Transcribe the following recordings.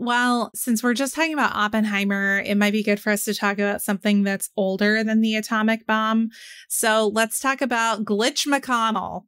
Well, since we're just talking about Oppenheimer, it might be good for us to talk about something that's older than the atomic bomb. So let's talk about Glitch McConnell.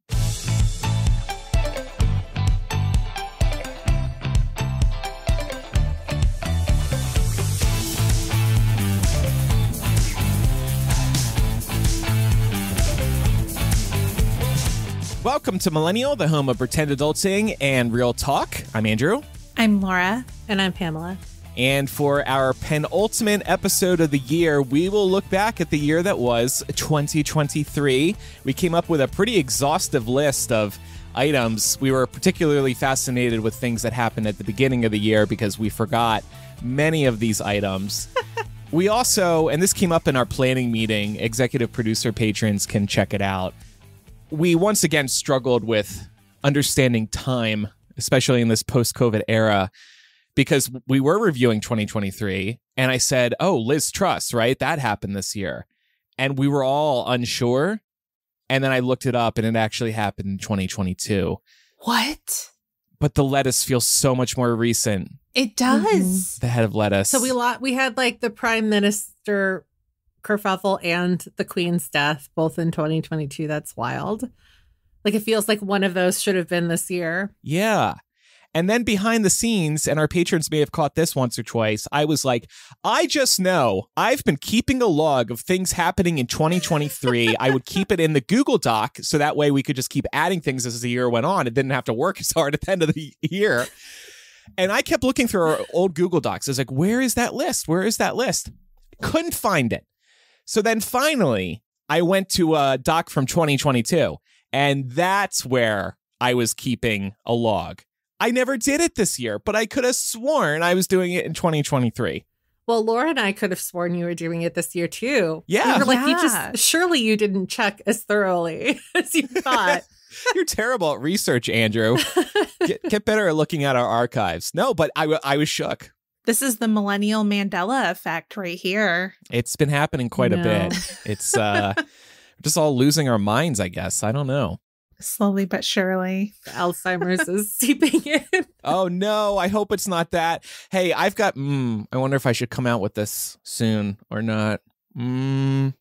Welcome to Millennial, the home of pretend adulting and real talk. I'm Andrew. I'm Laura. And I'm Pamela. And for our penultimate episode of the year, we will look back at the year that was 2023. We came up with a pretty exhaustive list of items. We were particularly fascinated with things that happened at the beginning of the year because we forgot many of these items. we also, and this came up in our planning meeting, executive producer patrons can check it out. We once again struggled with understanding time, especially in this post COVID era because we were reviewing 2023 and I said, "Oh, Liz Truss, right? That happened this year." And we were all unsure. And then I looked it up and it actually happened in 2022. What? But the lettuce feels so much more recent. It does. Mm-hmm. The head of lettuce. So we lot we had like the prime minister kerfuffle and the queen's death both in 2022. That's wild. Like it feels like one of those should have been this year. Yeah. And then behind the scenes, and our patrons may have caught this once or twice, I was like, I just know I've been keeping a log of things happening in 2023. I would keep it in the Google Doc so that way we could just keep adding things as the year went on. It didn't have to work as hard at the end of the year. And I kept looking through our old Google Docs. I was like, where is that list? Where is that list? Couldn't find it. So then finally, I went to a doc from 2022, and that's where I was keeping a log. I never did it this year, but I could have sworn I was doing it in 2023. Well, Laura and I could have sworn you were doing it this year too. Yeah. We like, yeah. you just, surely you didn't check as thoroughly as you thought. You're terrible at research, Andrew. get, get, better at looking at our archives. No, but I, I was shook. This is the millennial Mandela effect right here. It's been happening quite no. a bit. It's uh, just all losing our minds, I guess. I don't know. Slowly but surely. Alzheimer's is seeping in. Oh no, I hope it's not that. Hey, I've got mm, I wonder if I should come out with this soon or not. Mm,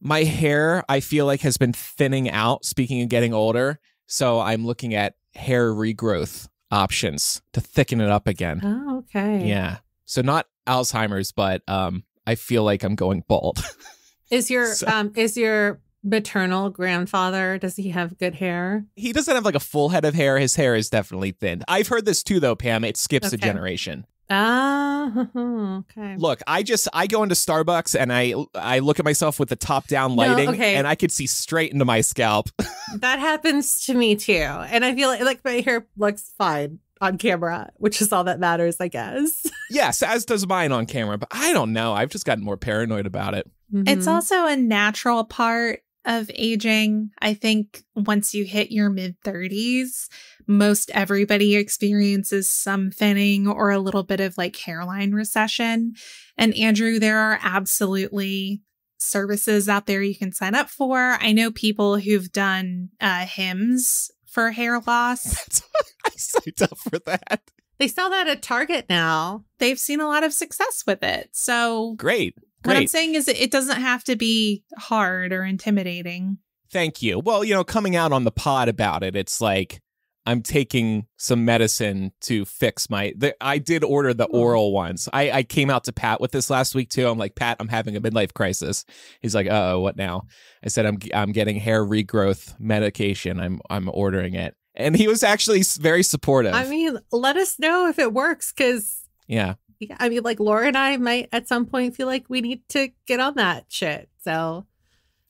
my hair, I feel like has been thinning out, speaking of getting older. So I'm looking at hair regrowth options to thicken it up again. Oh, okay. Yeah. So not Alzheimer's, but um I feel like I'm going bald. Is your so. um is your maternal grandfather does he have good hair he doesn't have like a full head of hair his hair is definitely thin i've heard this too though pam it skips okay. a generation Ah, okay. Look, I just I go into Starbucks and I I look at myself with the top down lighting no, okay. and I could see straight into my scalp. that happens to me too. And I feel like, like my hair looks fine on camera, which is all that matters, I guess. yes, as does mine on camera, but I don't know. I've just gotten more paranoid about it. Mm-hmm. It's also a natural part of aging. I think once you hit your mid 30s, most everybody experiences some thinning or a little bit of like hairline recession. And Andrew, there are absolutely services out there you can sign up for. I know people who've done uh, Hims for hair loss. I signed up for that. They sell that at Target now. They've seen a lot of success with it. So great. Great. What I'm saying is, it doesn't have to be hard or intimidating. Thank you. Well, you know, coming out on the pod about it, it's like I'm taking some medicine to fix my. The, I did order the hmm. oral ones. I, I came out to Pat with this last week too. I'm like, Pat, I'm having a midlife crisis. He's like, oh, what now? I said, I'm I'm getting hair regrowth medication. I'm I'm ordering it, and he was actually very supportive. I mean, let us know if it works, because yeah, yeah, I mean, like Laura and I might at some point feel like we need to get on that shit. So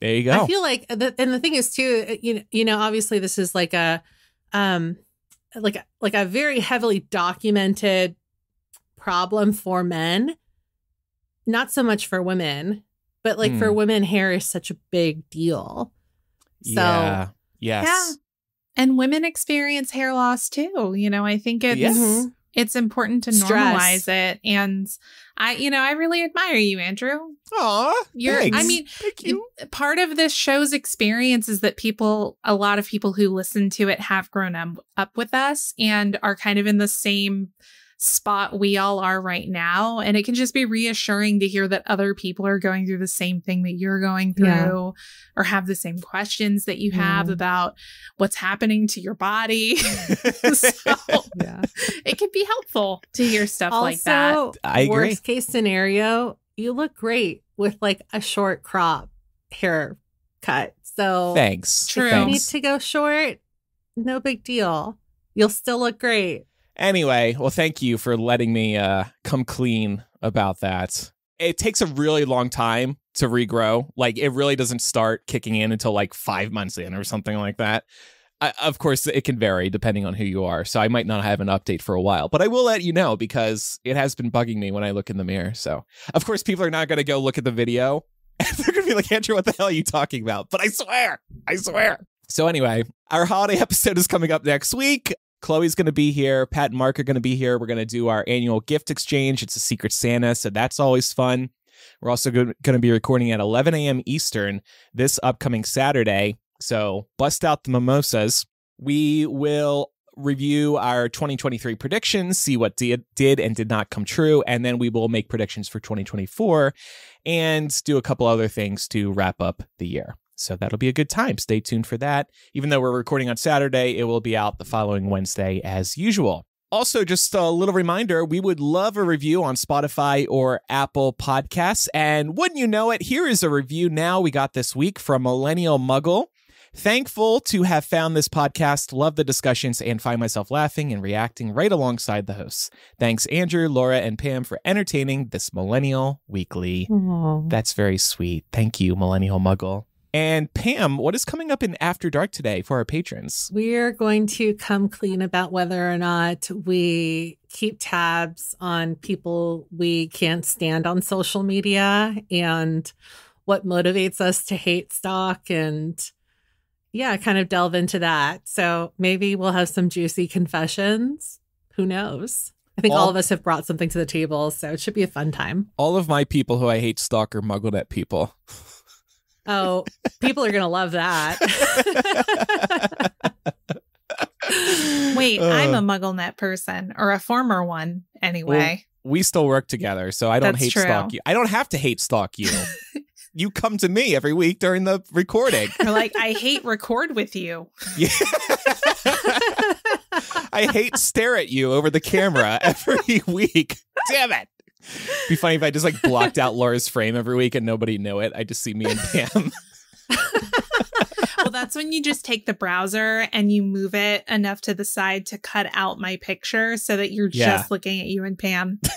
there you go. I feel like, the, and the thing is too, uh, you know, you know, obviously this is like a, um, like a, like a very heavily documented problem for men, not so much for women, but like mm. for hmm. women, hair is such a big deal. So yeah, yes. yeah, and women experience hair loss too. You know, I think it's. Yes. It's important to Stress. normalize it. And I, you know, I really admire you, Andrew. Aw, you're. Thanks. I mean, Thank you. part of this show's experience is that people, a lot of people who listen to it, have grown up, up with us and are kind of in the same spot we all are right now. And it can just be reassuring to hear that other people are going through the same thing that you're going through Yeah. or have the same questions that you have about what's happening to your body. so Yeah. it can be helpful to hear stuff also, like that. I agree. worst case scenario, you look great with like a short crop haircut. So Thanks. True. if you need to go short, no big deal. You'll still look great. Anyway, well, thank you for letting me uh, come clean about that. It takes a really long time to regrow. Like, it really doesn't start kicking in until like five months in or something like that. I, of course, it can vary depending on who you are. So I might not have an update for a while, but I will let you know because it has been bugging me when I look in the mirror. So, of course, people are not going to go look at the video. They're going to be like, Andrew, what the hell are you talking about? But I swear, I swear. So, anyway, our holiday episode is coming up next week. Chloe's going to be here. Pat and Mark are going to be here. We're going to do our annual gift exchange. It's a Secret Santa, so that's always fun. We're also going to be recording at 11 a.m. Eastern this upcoming Saturday. So bust out the mimosas. We will review our 2023 predictions, see what did, did and did not come true, and then we will make predictions for 2024 and do a couple other things to wrap up the year. So that'll be a good time. Stay tuned for that. Even though we're recording on Saturday, it will be out the following Wednesday as usual. Also, just a little reminder we would love a review on Spotify or Apple Podcasts. And wouldn't you know it, here is a review now we got this week from Millennial Muggle. Thankful to have found this podcast, love the discussions, and find myself laughing and reacting right alongside the hosts. Thanks, Andrew, Laura, and Pam, for entertaining this Millennial Weekly. That's very sweet. Thank you, Millennial Muggle. And Pam, what is coming up in After Dark today for our patrons? We're going to come clean about whether or not we keep tabs on people we can't stand on social media and what motivates us to hate stock and yeah, kind of delve into that. So maybe we'll have some juicy confessions. Who knows? I think all, All- of us have brought something to the table, so it should be a fun time. All of my people who I hate stalker MuggleNet people. Oh, people are going to love that. Wait, I'm Uh, a MuggleNet person or a former one anyway. we still work together, so I don't That's hate true. stalk you. I don't have to hate stalk you. you come to me every week during the recording. or like, I hate record with you. Yeah. I hate stare at you over the camera every week. Damn it. Be funny if I just like blocked out Laura's frame every week and nobody knew it. I just see me and Pam. well, that's when you just take the browser and you move it enough to the side to cut out my picture so that you're Yeah. just looking at you and Pam.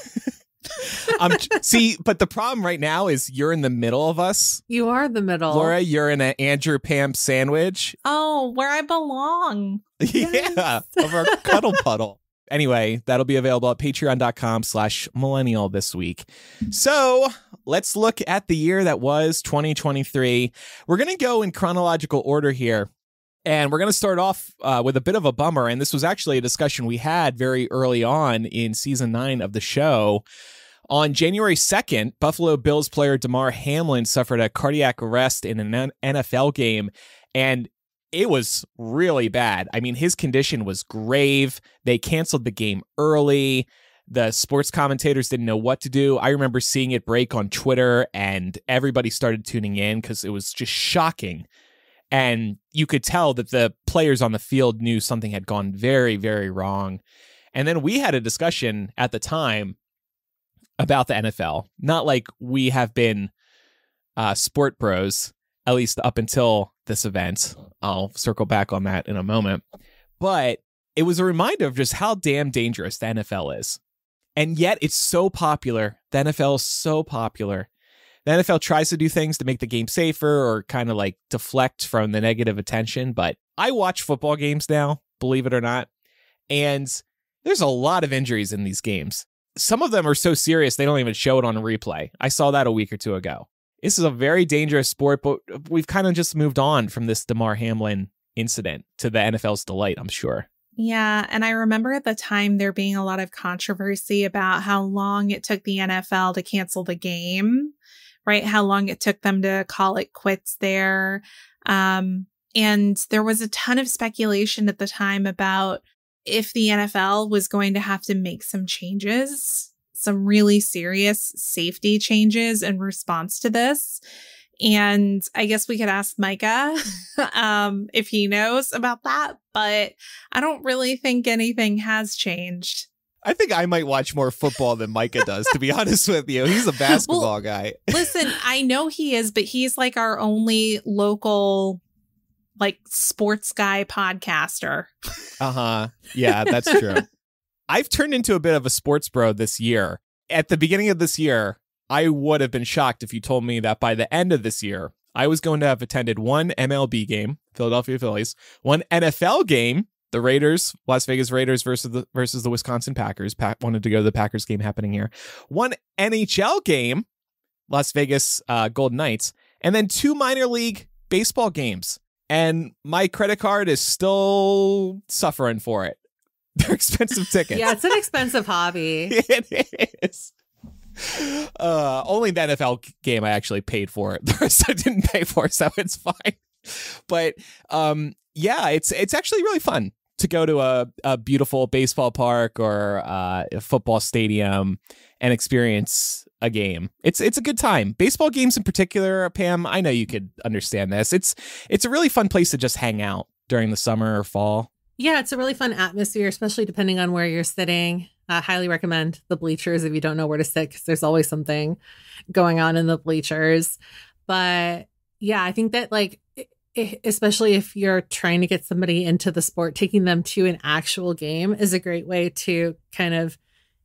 Um, see, but the problem right now is you're in the middle of us. you are the middle. Laura, you're in an Andrew Pam sandwich. Oh, where I belong. Yeah, of our cuddle puddle. Anyway, that'll be available at patreon.com slash millennial this week. So let's look at the year that was 2023. We're going to go in chronological order here. And we're going to start off uh, with a bit of a bummer. And this was actually a discussion we had very early on in season nine of the show. On January 2nd, Buffalo Bills player Damar Hamlin suffered a cardiac arrest in an NFL game. And it was really bad. I mean, his condition was grave. They canceled the game early. The sports commentators didn't know what to do. I remember seeing it break on Twitter, and everybody started tuning in because it was just shocking. And you could tell that the players on the field knew something had gone very, very wrong. And then we had a discussion at the time about the NFL. Not like we have been uh, sport bros, at least up until this event. I'll circle back on that in a moment. But it was a reminder of just how damn dangerous the NFL is. And yet it's so popular. The NFL is so popular. The NFL tries to do things to make the game safer or kind of like deflect from the negative attention. But I watch football games now, believe it or not. And there's a lot of injuries in these games. Some of them are so serious they don't even show it on a replay. I saw that a week or two ago. This is a very dangerous sport, but we've kind of just moved on from this Damar Hamlin incident to the NFL's delight, I'm sure. Yeah. And I remember at the time there being a lot of controversy about how long it took the NFL to cancel the game, right? How long it took them to call it quits there. Um, and there was a ton of speculation at the time about if the NFL was going to have to make some changes, some really serious safety changes in response to this. And I guess we could ask Micah um, if he knows about that, but I don't really think anything has changed. I think I might watch more football than Micah does, to be honest with you. He's a basketball well, guy. listen, I know he is, but he's like our only local like sports guy podcaster. Uh-huh. Yeah, that's true. I've turned into a bit of a sports bro this year. At the beginning of this year, I would have been shocked if you told me that by the end of this year, I was going to have attended one MLB game, Philadelphia Phillies, one NFL game, the Raiders, Las Vegas Raiders versus the versus the Wisconsin Packers. Wanted to go to the Packers game happening here. One NHL game, Las Vegas uh, Golden Knights, and then two minor league baseball games. And my credit card is still suffering for it. They're expensive tickets. yeah, it's an expensive hobby. it is. Uh, only the NFL game I actually paid for it. The rest I didn't pay for, so it's fine. But um, yeah, it's it's actually really fun to go to a, a beautiful baseball park or uh, a football stadium and experience a game. It's it's a good time. Baseball games in particular, Pam, I know you could understand this. It's it's a really fun place to just hang out during the summer or fall. Yeah, it's a really fun atmosphere, especially depending on where you're sitting. I highly recommend the bleachers if you don't know where to sit because there's always something going on in the bleachers. But yeah, I think that like especially if you're trying to get somebody into the sport, taking them to an actual game is a great way to kind of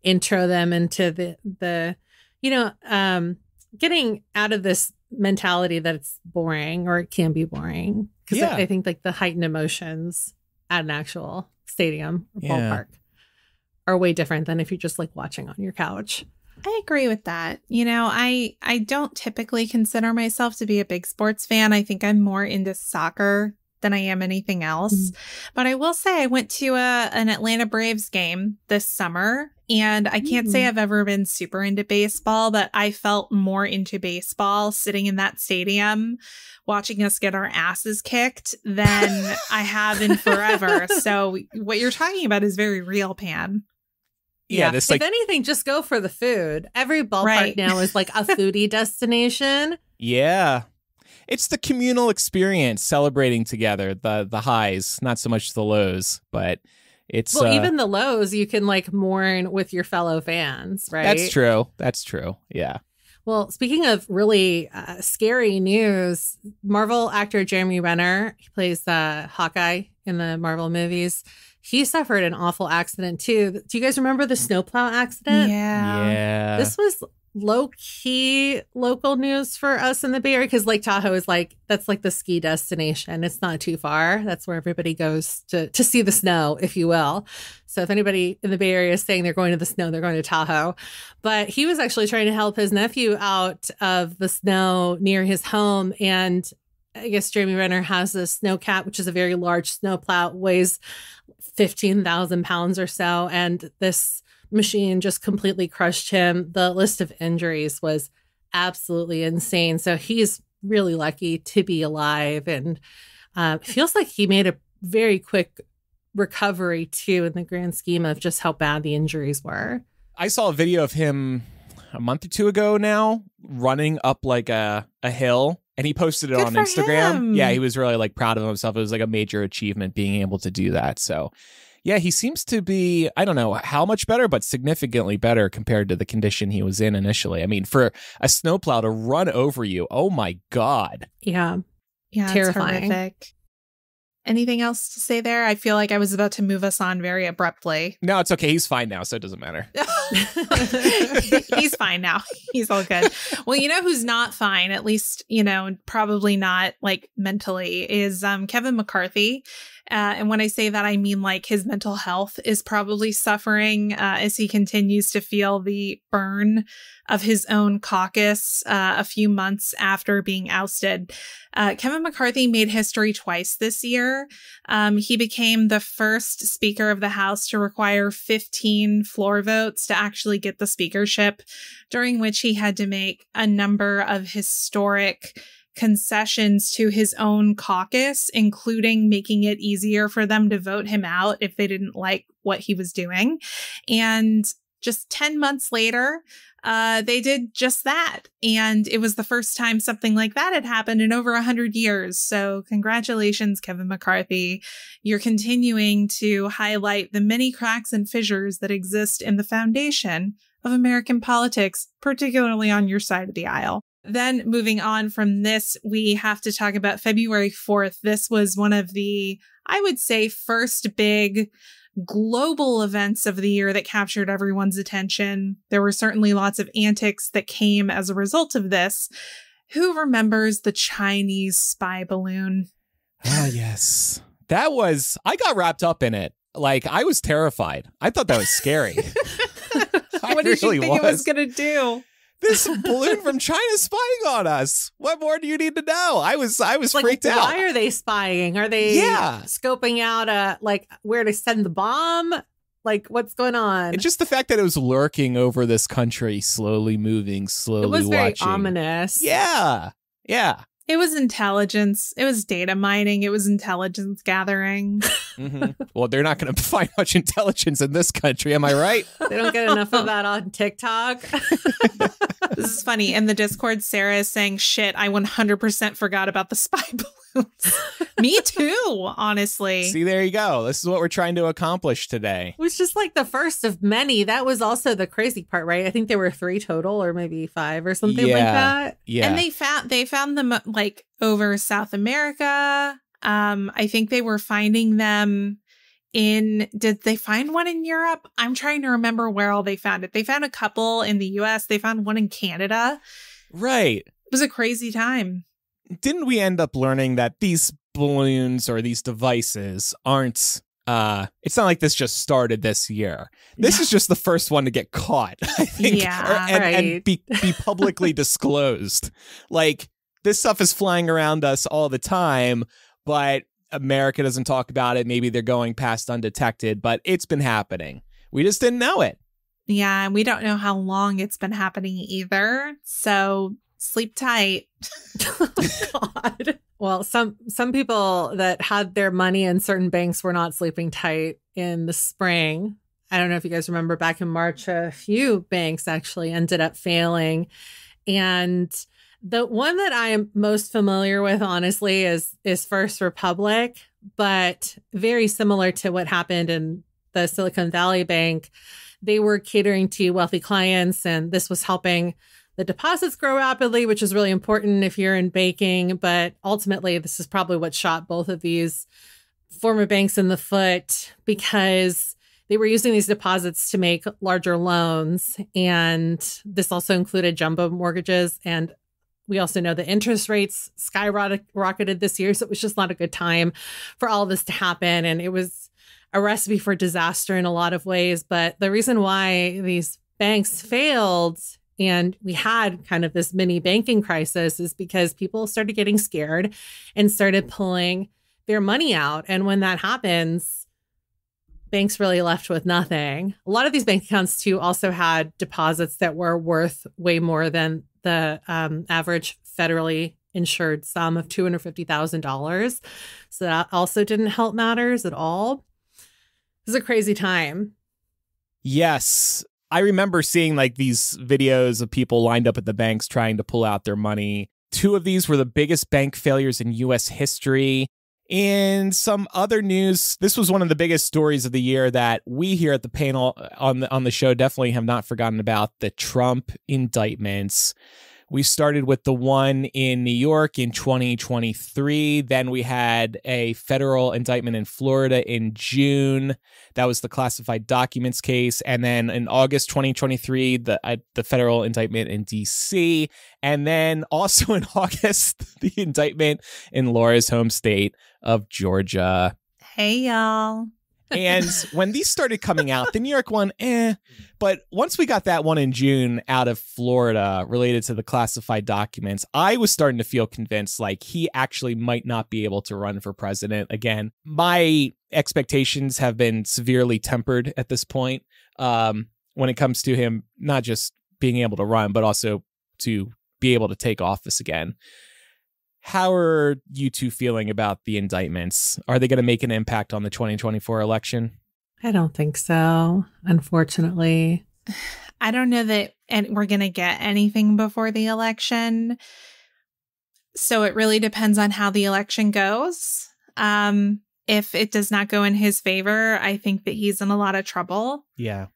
intro them into the the you know um getting out of this mentality that it's boring or it can be boring because yeah. I, I, think like the heightened emotions at an actual stadium or yeah. ballpark are way different than if you're just like watching on your couch. I agree with that. You know, I I don't typically consider myself to be a big sports fan. I think I'm more into soccer than I am anything else. Mm-hmm. But I will say I went to a an Atlanta Braves game this summer and I can't mm-hmm. say I've ever been super into baseball, but I felt more into baseball sitting in that stadium watching us get our asses kicked than I have in forever. So what you're talking about is very real, Pam. Yeah, yeah. This, like, if anything, just go for the food. Every ballpark right. now is like a foodie destination. Yeah. It's the communal experience celebrating together, the the highs, not so much the lows, but it's Well, uh, even the lows you can like mourn with your fellow fans, right? That's true. That's true. Yeah. Well, speaking of really uh, scary news, Marvel actor Jeremy Renner, he plays uh, Hawkeye in the Marvel movies he suffered an awful accident too. Do you guys remember the snowplow accident? Yeah. Yeah. This was low key local news for us in the Bay Area because Lake Tahoe is like that's like the ski destination. It's not too far. That's where everybody goes to to see the snow, if you will. So if anybody in the Bay Area is saying they're going to the snow, they're going to Tahoe. But he was actually trying to help his nephew out of the snow near his home and I guess Jeremy Renner has a snowcat, which is a very large snowplow, weighs 15,000 pounds or so. And this machine just completely crushed him. The list of injuries was absolutely insane. So he's really lucky to be alive and uh, feels like he made a very quick recovery too in the grand scheme of just how bad the injuries were. I saw a video of him a month or two ago now running up like a, a hill and he posted it Good on Instagram. Him. Yeah, he was really like proud of himself. It was like a major achievement being able to do that. So, yeah, he seems to be I don't know how much better, but significantly better compared to the condition he was in initially. I mean, for a snowplow to run over you, oh my god. Yeah. Yeah, terrifying. Anything else to say there? I feel like I was about to move us on very abruptly. No, it's okay. He's fine now, so it doesn't matter. He's fine now. He's all good. Well, you know who's not fine, at least, you know, probably not like mentally, is um, Kevin McCarthy. Uh, and when I say that, I mean like his mental health is probably suffering uh, as he continues to feel the burn of his own caucus uh, a few months after being ousted. Uh, Kevin McCarthy made history twice this year. Um, he became the first Speaker of the House to require 15 floor votes to actually get the speakership, during which he had to make a number of historic concessions to his own caucus, including making it easier for them to vote him out if they didn't like what he was doing. And just 10 months later, uh, they did just that. And it was the first time something like that had happened in over 100 years. So, congratulations, Kevin McCarthy. You're continuing to highlight the many cracks and fissures that exist in the foundation of American politics, particularly on your side of the aisle. Then, moving on from this, we have to talk about February 4th. This was one of the, I would say, first big global events of the year that captured everyone's attention. There were certainly lots of antics that came as a result of this. Who remembers the Chinese spy balloon? Ah, yes. That was, I got wrapped up in it. Like, I was terrified. I thought that was scary. what did really you think was. it was going to do? This balloon from China spying on us. What more do you need to know? I was I was like, freaked why out. Why are they spying? Are they yeah. scoping out uh like where to send the bomb? Like what's going on? It's just the fact that it was lurking over this country, slowly moving, slowly It was very watching. ominous. Yeah. Yeah. It was intelligence. It was data mining. It was intelligence gathering. mm-hmm. Well, they're not going to find much intelligence in this country. Am I right? they don't get enough of that on TikTok. this is funny. In the Discord, Sarah is saying, shit, I 100% forgot about the spy balloons. Me too, honestly. See, there you go. This is what we're trying to accomplish today. It was just like the first of many. That was also the crazy part, right? I think there were three total or maybe five or something yeah. like that. Yeah. And they found they found them like over South America. Um, I think they were finding them in did they find one in Europe? I'm trying to remember where all they found it. They found a couple in the US, they found one in Canada. Right. It was a crazy time. Didn't we end up learning that these balloons or these devices aren't uh it's not like this just started this year. This is just the first one to get caught, I think. Yeah, or, and, right. and be be publicly disclosed. Like this stuff is flying around us all the time, but America doesn't talk about it. Maybe they're going past undetected, but it's been happening. We just didn't know it. Yeah, and we don't know how long it's been happening either. So sleep tight. oh, God. Well, some some people that had their money in certain banks were not sleeping tight in the spring. I don't know if you guys remember back in March, a few banks actually ended up failing. And the one that I am most familiar with, honestly, is is First Republic, but very similar to what happened in the Silicon Valley Bank. They were catering to wealthy clients, and this was helping the deposits grow rapidly, which is really important if you're in banking. But ultimately, this is probably what shot both of these former banks in the foot because they were using these deposits to make larger loans. And this also included jumbo mortgages and we also know the interest rates skyrocketed this year. So it was just not a good time for all this to happen. And it was a recipe for disaster in a lot of ways. But the reason why these banks failed and we had kind of this mini banking crisis is because people started getting scared and started pulling their money out. And when that happens, banks really left with nothing. A lot of these bank accounts, too, also had deposits that were worth way more than the um, average federally insured sum of $250,000. So that also didn't help matters at all. It was a crazy time. Yes. I remember seeing like these videos of people lined up at the banks trying to pull out their money. Two of these were the biggest bank failures in US history. In some other news, this was one of the biggest stories of the year that we here at the panel uh, on the on the show definitely have not forgotten about the Trump indictments. We started with the one in New York in 2023. Then we had a federal indictment in Florida in June. That was the classified documents case. And then in August 2023, the uh, the federal indictment in DC. And then also in August, the indictment in Laura's home state of Georgia. Hey, y'all. And when these started coming out, the New York one, eh. But once we got that one in June out of Florida related to the classified documents, I was starting to feel convinced like he actually might not be able to run for president again. My expectations have been severely tempered at this point um, when it comes to him not just being able to run, but also to be able to take office again. How are you two feeling about the indictments? Are they going to make an impact on the 2024 election? I don't think so, unfortunately. I don't know that and we're going to get anything before the election. So it really depends on how the election goes. Um, if it does not go in his favor, I think that he's in a lot of trouble. Yeah.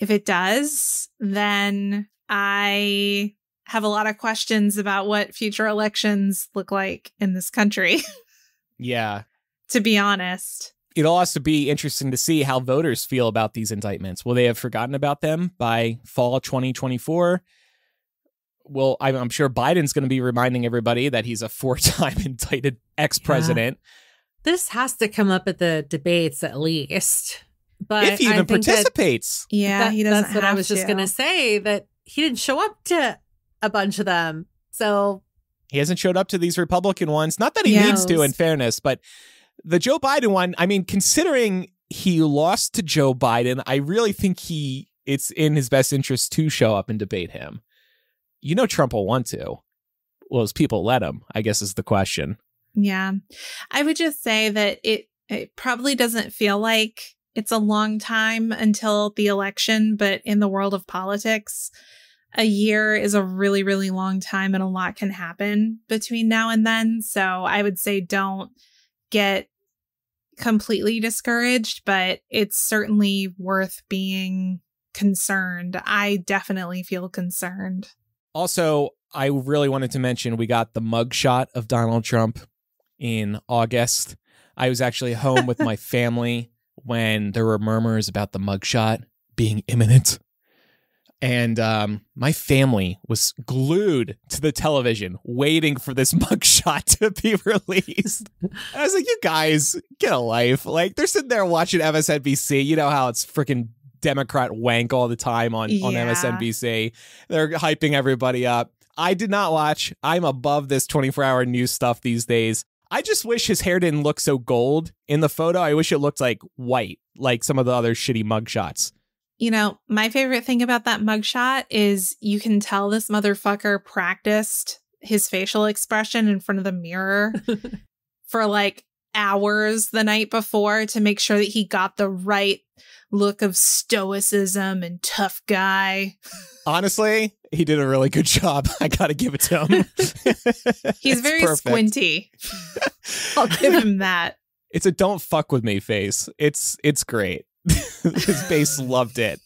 If it does, then I have a lot of questions about what future elections look like in this country, Yeah. to be honest. It'll also be interesting to see how voters feel about these indictments. Will they have forgotten about them by fall 2024? Well, I'm, I'm sure Biden's going to be reminding everybody that he's a four time indicted ex president. This has to come up at the debates at least. But If he I even think that- participates. Yeah, that- he doesn't That's what I have was just going to say that he didn't show up to a bunch of them. So He hasn't showed up to these Republican ones. Not that he Yeah. needs to, in fairness, but the Joe Biden one, I mean, considering he lost to Joe Biden, I really think he it's in his best interest to show up and debate him. You know Trump will want to. Well, as people let him, I guess is the question. Yeah. I would just say that it it probably doesn't feel like it's a long time until the election, but in the world of politics, a year is a really, really long time and a lot can happen between now and then. So I would say don't get completely discouraged, but it's certainly worth being concerned. I definitely feel concerned. Also, I really wanted to mention we got the mugshot of Donald Trump in August. I was actually home with my family when there were murmurs about the mugshot being imminent. And um, my family was glued to the television waiting for this mugshot to be released. I was like, you guys, get a life. Like, they're sitting there watching MSNBC. You know how it's freaking Democrat wank all the time on, on MSNBC. They're hyping everybody up. I did not watch. I'm above this 24 hour news stuff these days. I just wish his hair didn't look so gold in the photo. I wish it looked like white, like some of the other shitty mugshots. You know, my favorite thing about that mugshot is you can tell this motherfucker practiced his facial expression in front of the mirror for like hours the night before to make sure that he got the right look of stoicism and tough guy. Honestly, he did a really good job. I got to give it to him. He's very perfect. squinty. I'll give him that. It's a don't fuck with me face. It's it's great. His base loved it.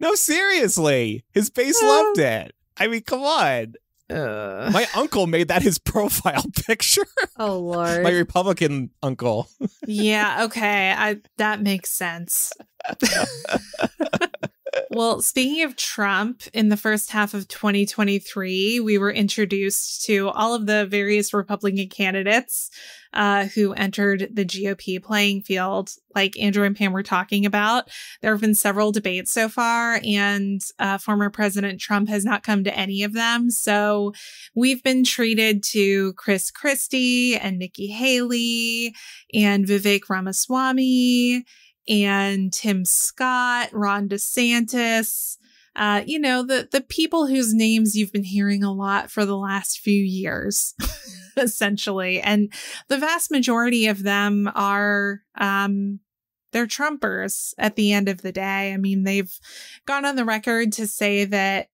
No, seriously. His base loved it. I mean, come on. My uncle made that his profile picture. Oh Lord. My Republican uncle. yeah, okay. I that makes sense. well, speaking of Trump, in the first half of 2023, we were introduced to all of the various Republican candidates uh, who entered the GOP playing field, like Andrew and Pam were talking about. There have been several debates so far, and uh, former President Trump has not come to any of them. So we've been treated to Chris Christie and Nikki Haley and Vivek Ramaswamy and Tim Scott, Ron DeSantis. Uh, you know, the the people whose names you've been hearing a lot for the last few years, essentially. And the vast majority of them are um they're Trumpers at the end of the day. I mean, they've gone on the record to say that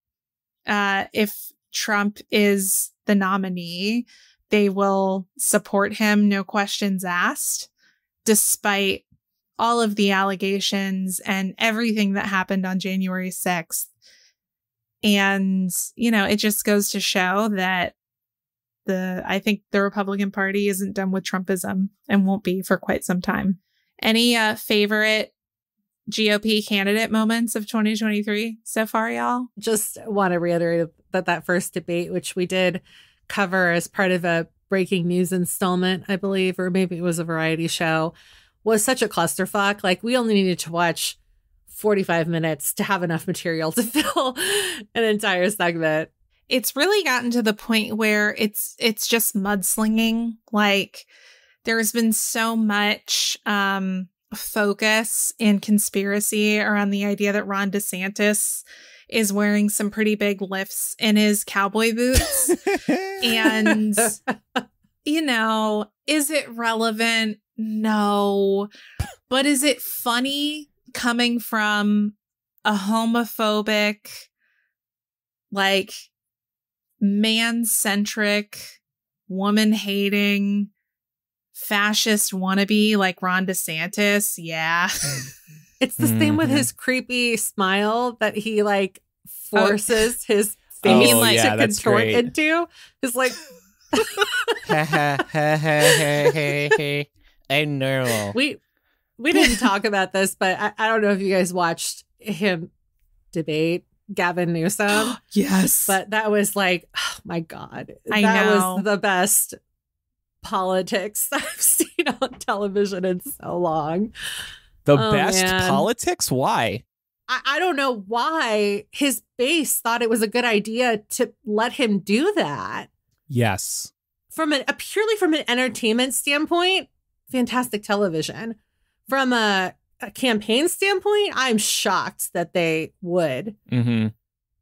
uh if Trump is the nominee, they will support him, no questions asked, despite all of the allegations and everything that happened on January 6th. And, you know, it just goes to show that the, I think the Republican Party isn't done with Trumpism and won't be for quite some time. Any uh, favorite GOP candidate moments of 2023 so far, y'all? just want to reiterate that that first debate, which we did cover as part of a breaking news installment, I believe, or maybe it was a variety show, was such a clusterfuck. Like we only needed to watch 45 minutes to have enough material to fill an entire segment. it's really gotten to the point where it's it's just mudslinging like there's been so much um focus and conspiracy around the idea that Ron DeSantis is wearing some pretty big lifts in his cowboy boots. and, you know, is it relevant? No. But is it funny coming from a homophobic, like man centric, woman hating, fascist wannabe like Ron DeSantis? Yeah. Mm-hmm. It's the same with his mm-hmm. creepy smile that he like oh. forces his Oh, face like yeah, to contort great. into. It's like I know. we we didn't talk about this, but I, I don't know if you guys watched him debate Gavin Newsom. yes. but that was like, oh my God. I that know. was the best politics I've seen on television in so long. The Oh, best man. politics? Why? I, I don't know why his base thought it was a good idea to let him do that. Yes. From an, a purely from an entertainment standpoint, fantastic television. From a, a campaign standpoint, I'm shocked that they would hmm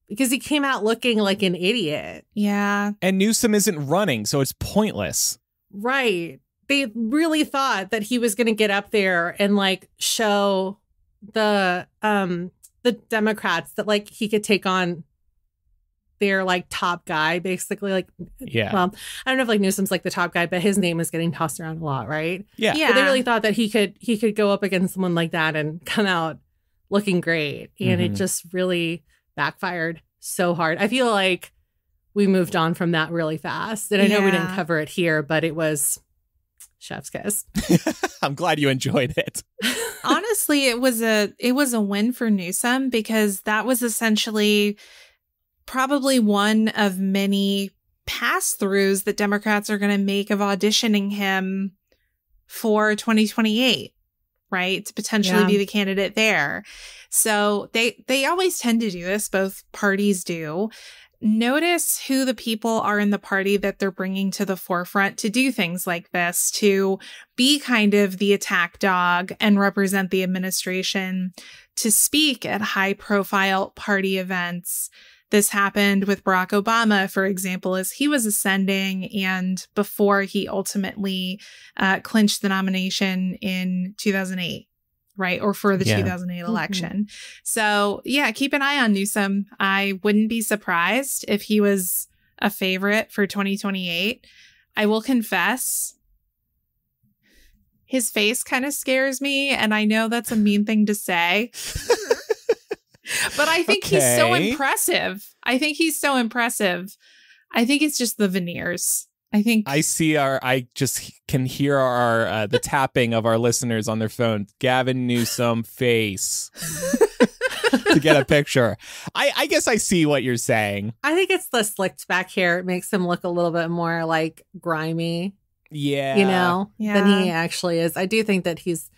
because he came out looking like an idiot. yeah. And Newsom isn't running, so it's pointless. Right. They really thought that he was going to get up there and like show the um the Democrats that like he could take on their like top guy basically like Yeah. well I don't know if like Newsom's like the top guy but his name is getting tossed around a lot right yeah. Yeah. but they really thought that he could he could go up against someone like that and come out looking great and it Mhm. just really backfired so hard i feel like we moved on from that really fast and i know we didn't cover it here but it was chef's kiss I'm glad you enjoyed it. honestly it was a it was a win for Newsom because that was essentially probably one of many pass throughs that Democrats are going to make of auditioning him for 2028 right to potentially Yeah. be the candidate there so they they always tend to do this both parties do notice who the people are in the party that they're bringing to the forefront to do things like this to be kind of the attack dog and represent the administration to speak at high profile party events. This happened with Barack Obama, for example, as he was ascending and before he ultimately uh, clinched the nomination in 2008, right? Or for the Yeah. 2008 election. So, yeah, keep an eye on Newsom. I wouldn't be surprised if he was a favorite for 2028. I will confess, his face kind of scares me. And I know that's a mean thing to say. but I think he's so impressive. I think he's so impressive. I think it's just the veneers. I think I see our. I just can hear our uh, the tapping of our listeners on their phone. Gavin Newsom face to get a picture. I I guess I see what you're saying. i think it's the slicked back hair it makes him look a little bit more like grimy Yeah. you know than he actually is i do think that he's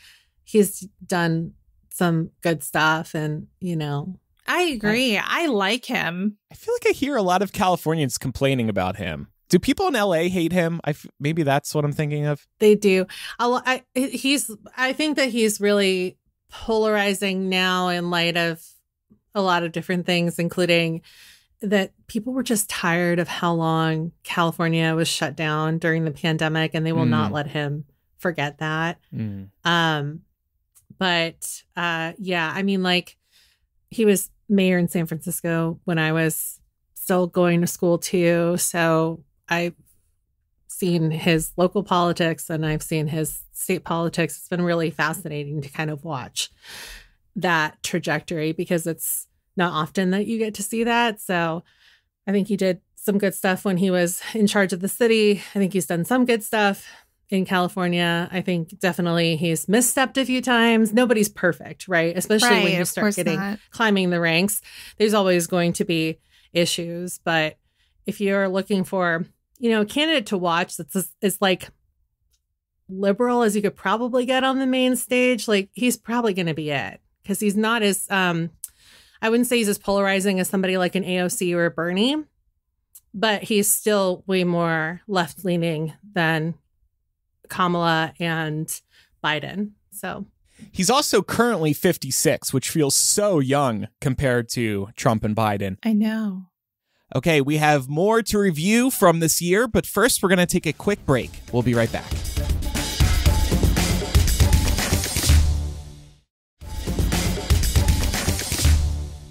he's done some good stuff and you know I agree. I like him. I feel like I hear a lot of Californians complaining about him. Do people in LA hate him? I f- maybe that's what I'm thinking of. They do. A I, he's. I think that he's really polarizing now in light of a lot of different things, including that people were just tired of how long California was shut down during the pandemic, and they will not Mm. let him forget that. Mm. Um, but uh, yeah, I mean, like he was mayor in San Francisco when I was still going to school too. So I've seen his local politics and I've seen his state politics. It's been really fascinating to kind of watch that trajectory because it's not often that you get to see that. So I think he did some good stuff when he was in charge of the city. I think he's done some good stuff in California. I think definitely he's misstepped a few times. Nobody's perfect, right? Especially when you start getting not. climbing the ranks. There's always going to be issues, but if you're looking for, you know, a candidate to watch that's is like liberal as you could probably get on the main stage, like he's probably going to be it because he's not as um I wouldn't say he's as polarizing as somebody like an AOC or a Bernie, but he's still way more left leaning than Kamala and Biden. So He's also currently 56, which feels so young compared to Trump and Biden. I know. Okay, we have more to review from this year, but first we're going to take a quick break. We'll be right back.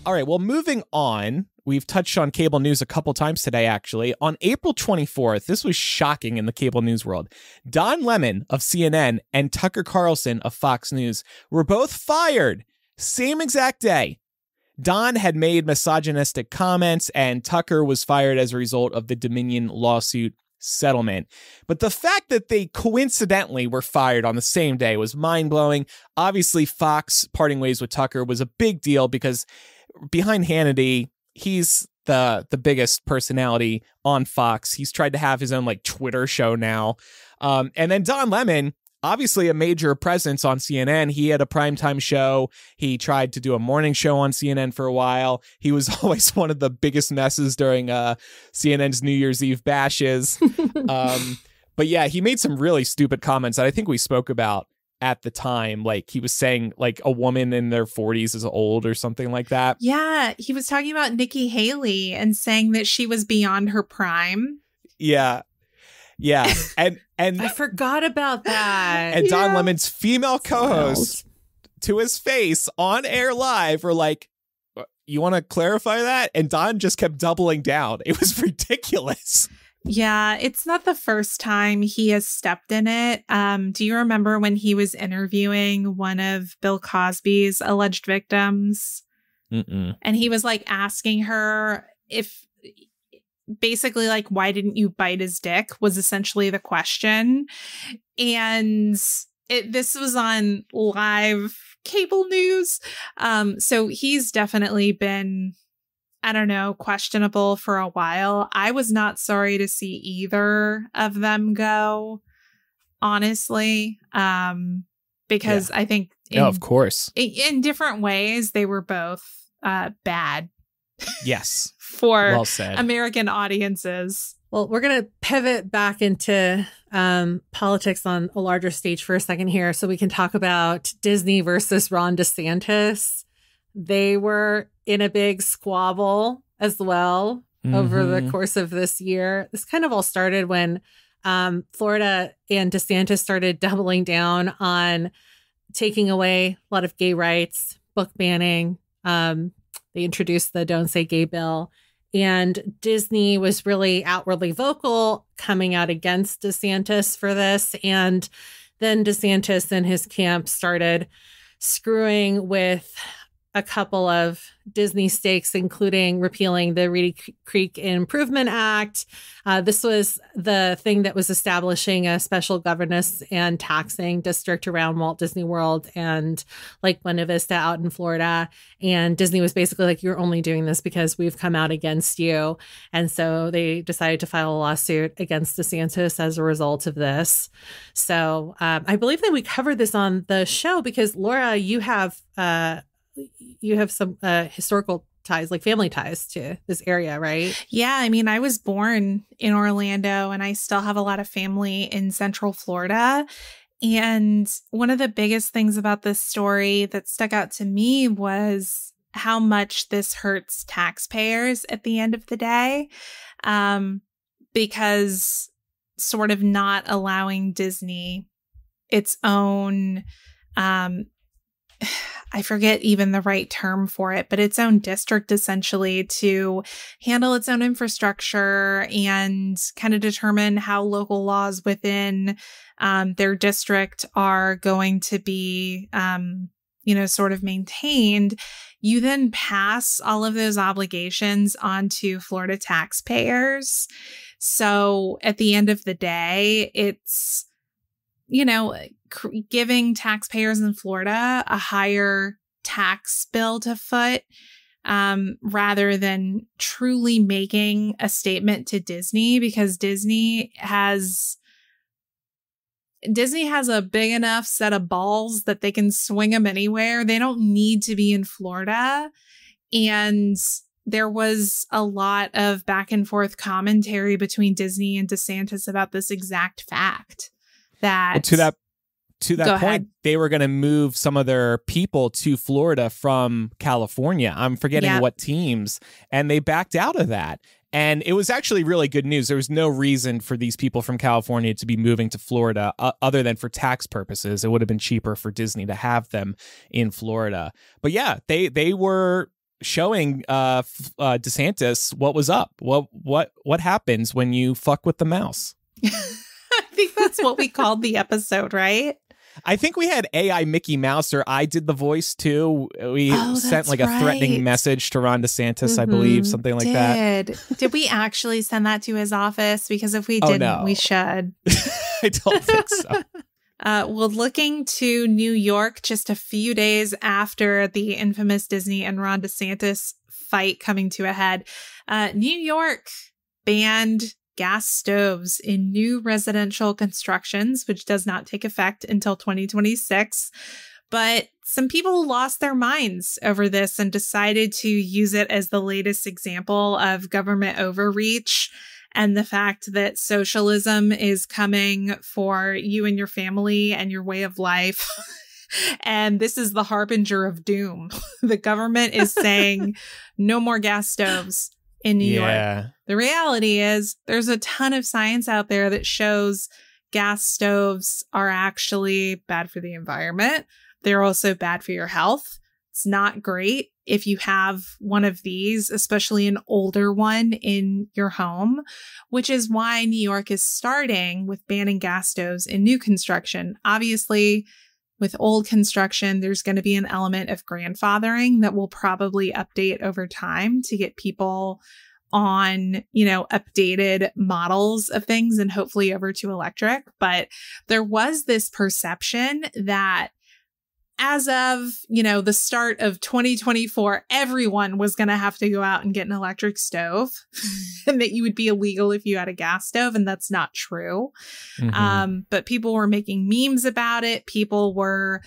All right, well, moving on, we've touched on cable news a couple times today, actually. On April 24th, this was shocking in the cable news world. Don Lemon of CNN and Tucker Carlson of Fox News were both fired same exact day. Don had made misogynistic comments, and Tucker was fired as a result of the Dominion lawsuit settlement. But the fact that they coincidentally were fired on the same day was mind blowing. Obviously, Fox parting ways with Tucker was a big deal because behind Hannity, he's the the biggest personality on Fox. He's tried to have his own like Twitter show now. Um, and then Don Lemon, obviously a major presence on CNN. He had a primetime show. He tried to do a morning show on CNN for a while. He was always one of the biggest messes during uh, CNN's New Year's Eve bashes. um, but yeah, he made some really stupid comments that I think we spoke about at the time like he was saying like a woman in their 40s is old or something like that. Yeah he was talking about nikki haley and saying that she was beyond her prime. Yeah. Yeah and and i forgot about that. and don yeah. lemon's female co-host to his face on air live were like uh, you want to clarify that? And don just kept doubling down. It was ridiculous yeah, it's not the first time he has stepped in it. Um, do you remember when he was interviewing one of Bill Cosby's alleged victims? Mm-mm. And he was like asking her if basically like why didn't you bite his dick was essentially the question. And it, this was on live cable news. Um, so he's definitely been I don't know, questionable for a while. I was not sorry to see either of them go, honestly. Um, because yeah. I think in, of course. In, in, different ways they were both uh bad. Yes. for well American audiences. Well, we're going to pivot back into um, politics on a larger stage for a second here so we can talk about Disney versus Ron DeSantis. They were in a big squabble as well mm-hmm. over the mm-hmm. course of this year. This kind of all started when um, Florida and DeSantis started doubling down on taking away a lot of gay rights, book banning. Um, they introduced the Don't Say Gay bill. And Disney was really outwardly vocal coming out against DeSantis for this. And then DeSantis and his camp started screwing with a couple of Disney stakes, including repealing the Reedy Creek Improvement Act. Uh, this was the thing that was establishing a special governance and taxing district around Walt Disney World and Lake Buena Vista out in Florida. And Disney was basically like, you're only doing this because we've come out against you. And so they decided to file a lawsuit against DeSantis as a result of this. So um, I believe that we covered this on the show because Laura, you have. Uh, you have some uh, historical ties, like family ties to this area, right? Yeah. I mean, I was born in Orlando and I still have a lot of family in Central Florida. And one of the biggest things about this story that stuck out to me was how much this hurts taxpayers at the end of the day. Um, because sort of not allowing Disney its own um I forget even the right term for it, but its own district essentially to handle its own infrastructure and kind of determine how local laws within um, their district are going to be, um, you know, sort of maintained. You then pass all of those obligations onto Florida taxpayers. So at the end of the day, it's, you know, giving taxpayers in Florida a higher tax bill to foot um, rather than truly making a statement to Disney because Disney has Disney has a big enough set of balls that they can swing them anywhere. They don't need to be in Florida. And there was a lot of back and forth commentary between Disney and DeSantis about this exact fact that well, to that to that Go point, ahead. they were going to move some of their people to Florida from California. I'm forgetting what teams, and they backed out of that. And it was actually really good news. There was no reason for these people from California to be moving to Florida uh, other than for tax purposes. It would have been cheaper for Disney to have them in Florida. But yeah, they they were showing uh, uh DeSantis what was up. What what what happens when you fuck with the mouse? I think that's what we called the episode, right? I think we had AI Mickey Mouse, or I did the voice too. We Oh, sent like a threatening message to Ron DeSantis, I Mhm. believe, something like that. Did did we actually send that to his office? Because if we Oh, didn't, no. we should. I don't think so. Uh, well, looking to New York just a few days after the infamous Disney and Ron DeSantis fight coming to a head, uh, New York banned gas stoves in new residential constructions, which does not take effect until 2026. But some people lost their minds over this and decided to use it as the latest example of government overreach and the fact that socialism is coming for you and your family and your way of life. and this is the harbinger of doom. the government is saying no more gas stoves in New York. yeah. The reality is there's a ton of science out there that shows gas stoves are actually bad for the environment. They're also bad for your health. It's not great if you have one of these, especially an older one in your home, which is why New York is starting with banning gas stoves in new construction. Obviously, with old construction, there's going to be an element of grandfathering that will probably update over time to get people on, you know, updated models of things and hopefully over to electric. But there was this perception that as of, you know, the start of 2024, everyone was going to have to go out and get an electric stove and that you would be illegal if you had a gas stove. And that's not true. Mhm. Um, but people were making memes about it. People were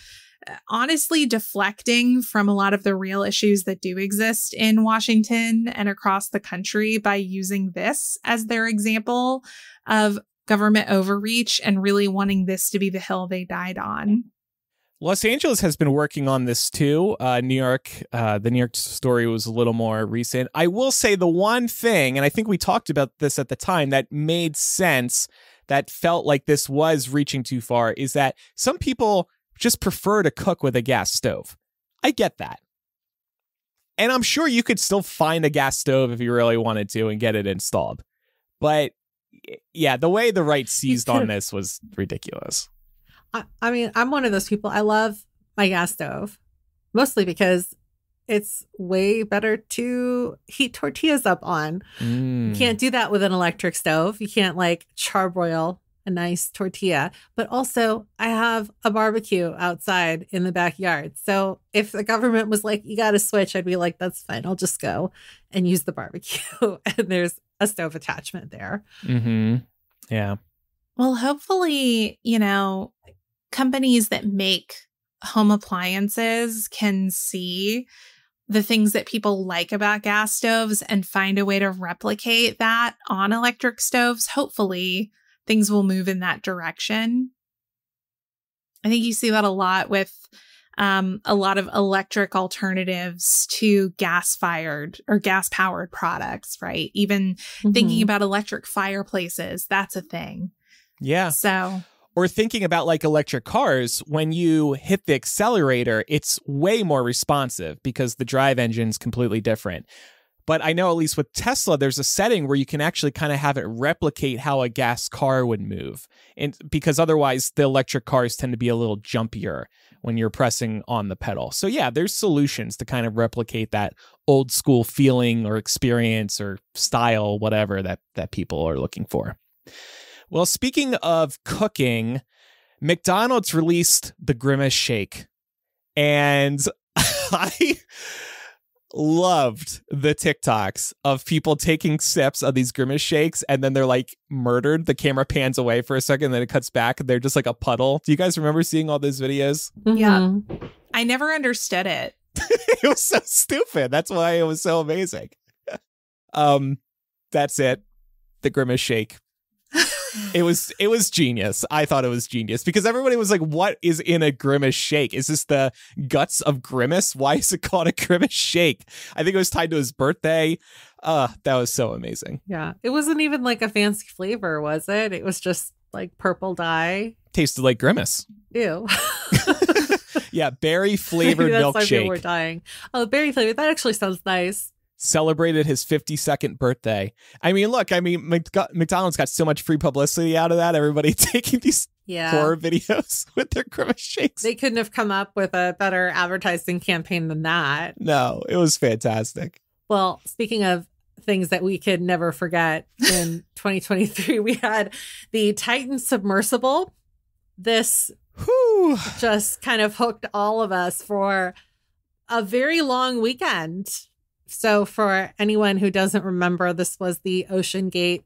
uh, honestly deflecting from a lot of the real issues that do exist in Washington and across the country by using this as their example of government overreach and really wanting this to be the hill they died on. Los Angeles has been working on this too. Uh, New York, uh, the New York story was a little more recent. I will say the one thing, and I think we talked about this at the time, that made sense, that felt like this was reaching too far, is that some people just prefer to cook with a gas stove. I get that. And I'm sure you could still find a gas stove if you really wanted to and get it installed. But yeah, the way the right seized on this was ridiculous. I, I mean, I'm one of those people. I love my gas stove, mostly because it's way better to heat tortillas up on. Mm. You can't do that with an electric stove. You can't like charbroil a nice tortilla. But also, I have a barbecue outside in the backyard. So if the government was like, you got to switch, I'd be like, that's fine. I'll just go and use the barbecue. and there's a stove attachment there. Mm-hmm. Yeah. Well, hopefully, you know, companies that make home appliances can see the things that people like about gas stoves and find a way to replicate that on electric stoves. Hopefully, things will move in that direction. I think you see that a lot with um, a lot of electric alternatives to gas fired or gas powered products, right? Even thinking Mhm. about electric fireplaces, that's a thing. Yeah. So, Or thinking about like electric cars, when you hit the accelerator, it's way more responsive because the drive engine's completely different. But I know at least with Tesla, there's a setting where you can actually kind of have it replicate how a gas car would move. And because otherwise the electric cars tend to be a little jumpier when you're pressing on the pedal. So yeah, there's solutions to kind of replicate that old school feeling or experience or style, whatever that that people are looking for. Well, speaking of cooking, McDonald's released the Grimace Shake. And I loved the TikToks of people taking sips of these Grimace Shakes and then they're like murdered. The camera pans away for a second, then it cuts back and they're just like a puddle. Do you guys remember seeing all those videos? Yeah. Mhm. I never understood it. it was so stupid. That's why it was so amazing. um, that's it. The Grimace Shake. It was it was genius. I thought it was genius because everybody was like, "What is in a grimace shake? Is this the guts of grimace? Why is it called a grimace shake?" I think it was tied to his birthday. Uh, that was so amazing. Yeah, it wasn't even like a fancy flavor, was it? It was just like purple dye. Tasted like grimace. Ew. yeah, berry flavored That's why people milkshake. were dying. Oh, berry flavor. That actually sounds nice. Celebrated his 52nd birthday. I mean, look, I mean, McDonald's got so much free publicity out of that. Everybody taking these Yeah. horror videos with their grimace shakes. They couldn't have come up with a better advertising campaign than that. no, it was fantastic. Well, speaking of things that we could never forget in 2023, we had the Titan submersible. This Whew. just kind of hooked all of us for a very long weekend. So, for anyone who doesn't remember, this was the OceanGate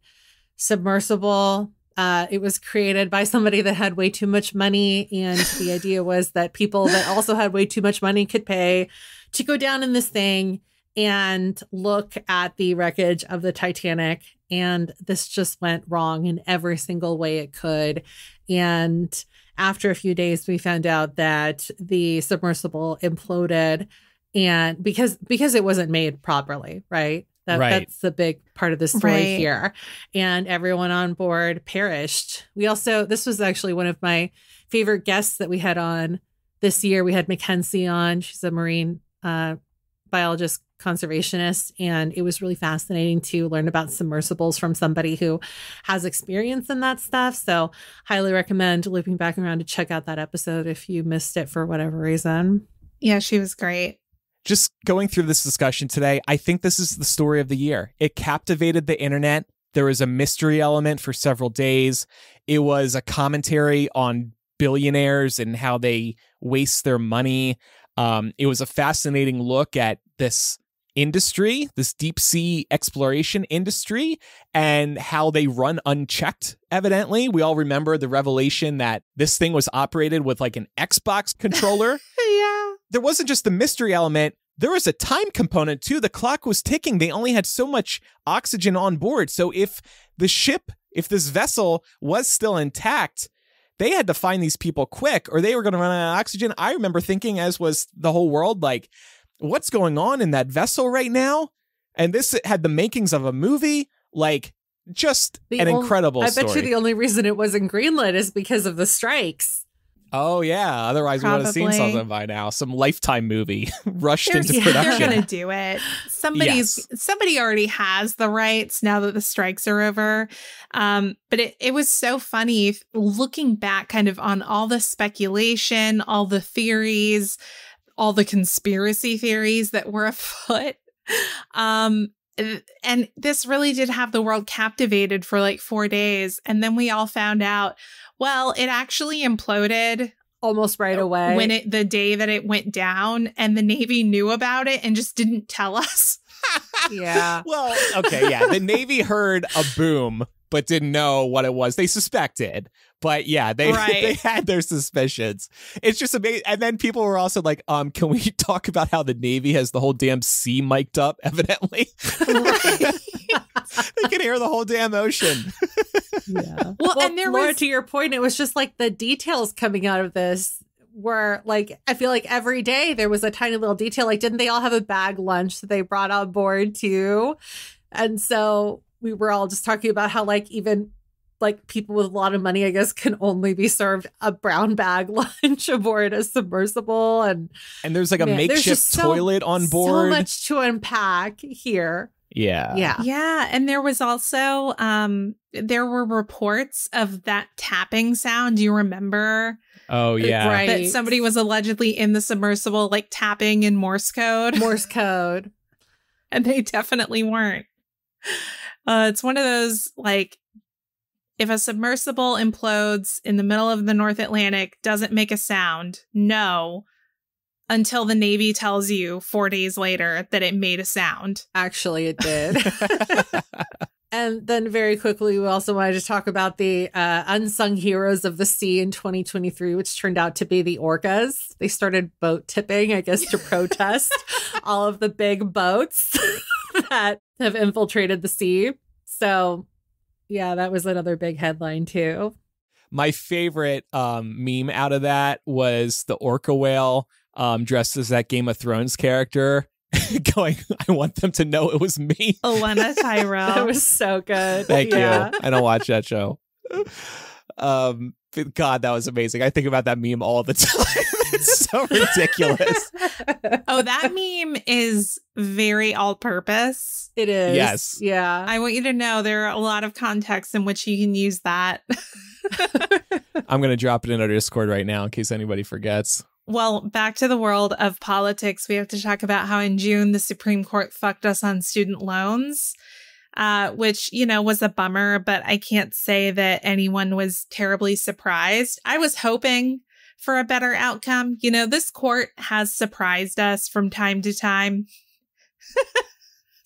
submersible. Uh, it was created by somebody that had way too much money. And the idea was that people that also had way too much money could pay to go down in this thing and look at the wreckage of the Titanic. And this just went wrong in every single way it could. And after a few days, we found out that the submersible imploded and because because it wasn't made properly, right? That, Right. That's the big part of the story Right. here. And everyone on board perished. We also, this was actually one of my favorite guests that we had on this year. We had Mackenzie on. She's a marine uh, biologist, conservationist. And it was really fascinating to learn about submersibles from somebody who has experience in that stuff. So, highly recommend looping back around to check out that episode if you missed it for whatever reason. Yeah, she was great. Just going through this discussion today, I think this is the story of the year. It captivated the internet. There was a mystery element for several days. It was a commentary on billionaires and how they waste their money. Um, it was a fascinating look at this industry, this deep sea exploration industry, and how they run unchecked. Evidently, we all remember the revelation that this thing was operated with like an Xbox controller Yeah. There wasn't just the mystery element there was a time component too. The clock was ticking. They only had so much oxygen on board. So if the ship if this vessel was still intact they had to find these people quick or they were going to run out of oxygen. I remember thinking as was the whole world like what's going on in that vessel right now? And this had the makings of a movie like just The an ol- incredible I story bet you the only reason it wasn't greenlit is because of the strikes. Oh yeah otherwise we would have seen something by now some lifetime movie rushed into yeah, production they're gonna do it. Somebody's somebody already has the rights now that the strikes are over. Um, but it, it was so funny looking back kind of on all the speculation, all the theories, all the conspiracy theories that were afoot. Um and this really did have the world captivated for like four days. And then we all found out, well, it actually imploded Almost right away. when it the day that it went down and the navy knew about it and just didn't tell us yeah. Well, okay, yeah. The Navy heard a boom, but didn't know what it was. They suspected, but yeah, they Right. they had their suspicions. It's just amazing. And then people were also like, um, can we talk about how the Navy has the whole damn sea mic'd up? Evidently, they can hear the whole damn ocean. Yeah. Well, and there Laura, was- to your point, it was just like the details coming out of this were like I feel like every day there was a tiny little detail. Like, didn't they all have a bag lunch that they brought on board too? And so we were all just talking about how like even like people with a lot of money, I guess, can only be served a brown bag lunch aboard a submersible and And there's like a Man, makeshift so- toilet on board. So much to unpack here. yeah, Yeah. yeah and there was also um there were reports of that tapping sound do you remember Oh yeah. Right. that somebody was allegedly in the submersible like tapping in morse code Morse code. and they definitely weren't uh it's one of those like if a submersible implodes in the middle of the north atlantic doesn't make a sound no until the navy tells you 4 days later that it made a sound Actually, it did. And then very quickly, we also wanted to talk about the uh, unsung heroes of the sea in 2023, which turned out to be the orcas. They started boat tipping, I guess, to protest all of the big boats that have infiltrated the sea. So Yeah, that was another big headline too. My favorite um, meme out of that was the orca whale um, dressed as that Game of Thrones character going, I want them to know it was me. Olenna Tyrell. that was so good. Thank yeah. you. I don't watch that show. Um, God, that was amazing. I think about that meme all the time. it's so ridiculous. oh, that meme is very all purpose. It is. Yes. Yeah. I want you to know there are a lot of contexts in which you can use that. I'm going to drop it in our Discord right now in case anybody forgets. Well, back to the world of politics, we have to talk about how in June the Supreme Court fucked us on student loans, uh, which, you know, was a bummer, but I can't say that anyone was terribly surprised. I was hoping for a better outcome. You know, this court has surprised us from time to time.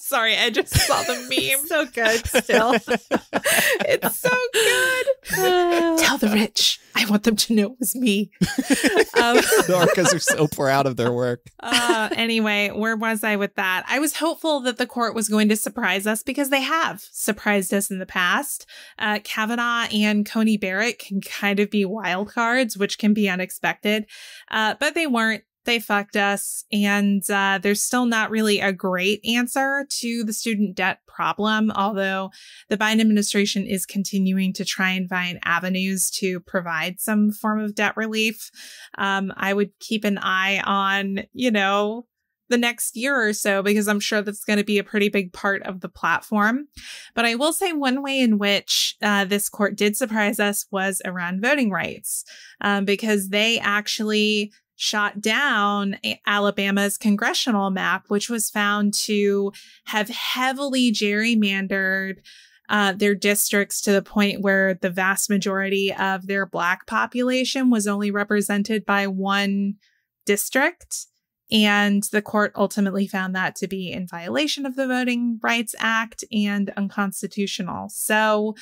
Sorry, I just saw the meme. so good still. it's so good. Tell the rich. I want them to know it was me. um, the orcas are so proud of their work. Uh, anyway, where was I with that? I was hopeful that the court was going to surprise us because they have surprised us in the past. Uh, Kavanaugh and Coney Barrett can kind of be wild cards, which can be unexpected, uh, but they weren't they fucked us. And uh, there's still not really a great answer to the student debt problem, although the Biden administration is continuing to try and find avenues to provide some form of debt relief. Um, I would keep an eye on, you know, the next year or so because I'm sure that's going to be a pretty big part of the platform. But I will say one way in which uh, this court did surprise us was around voting rights um, because they actually shot down Alabama's congressional map, which was found to have heavily gerrymandered uh, their districts to the point where the vast majority of their Black population was only represented by one district. And the court ultimately found that to be in violation of the Voting Rights Act and unconstitutional. So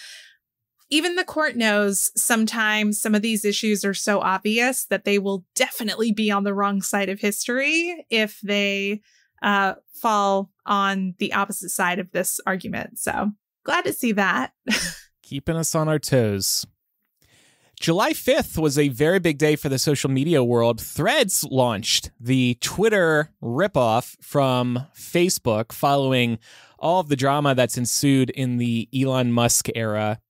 even the court knows sometimes some of these issues are so obvious that they will definitely be on the wrong side of history if they uh, fall on the opposite side of this argument. So glad to see that. Keeping us on our toes. July 5th was a very big day for the social media world. Threads launched the Twitter ripoff from Facebook following all of the drama that's ensued in the Elon Musk era.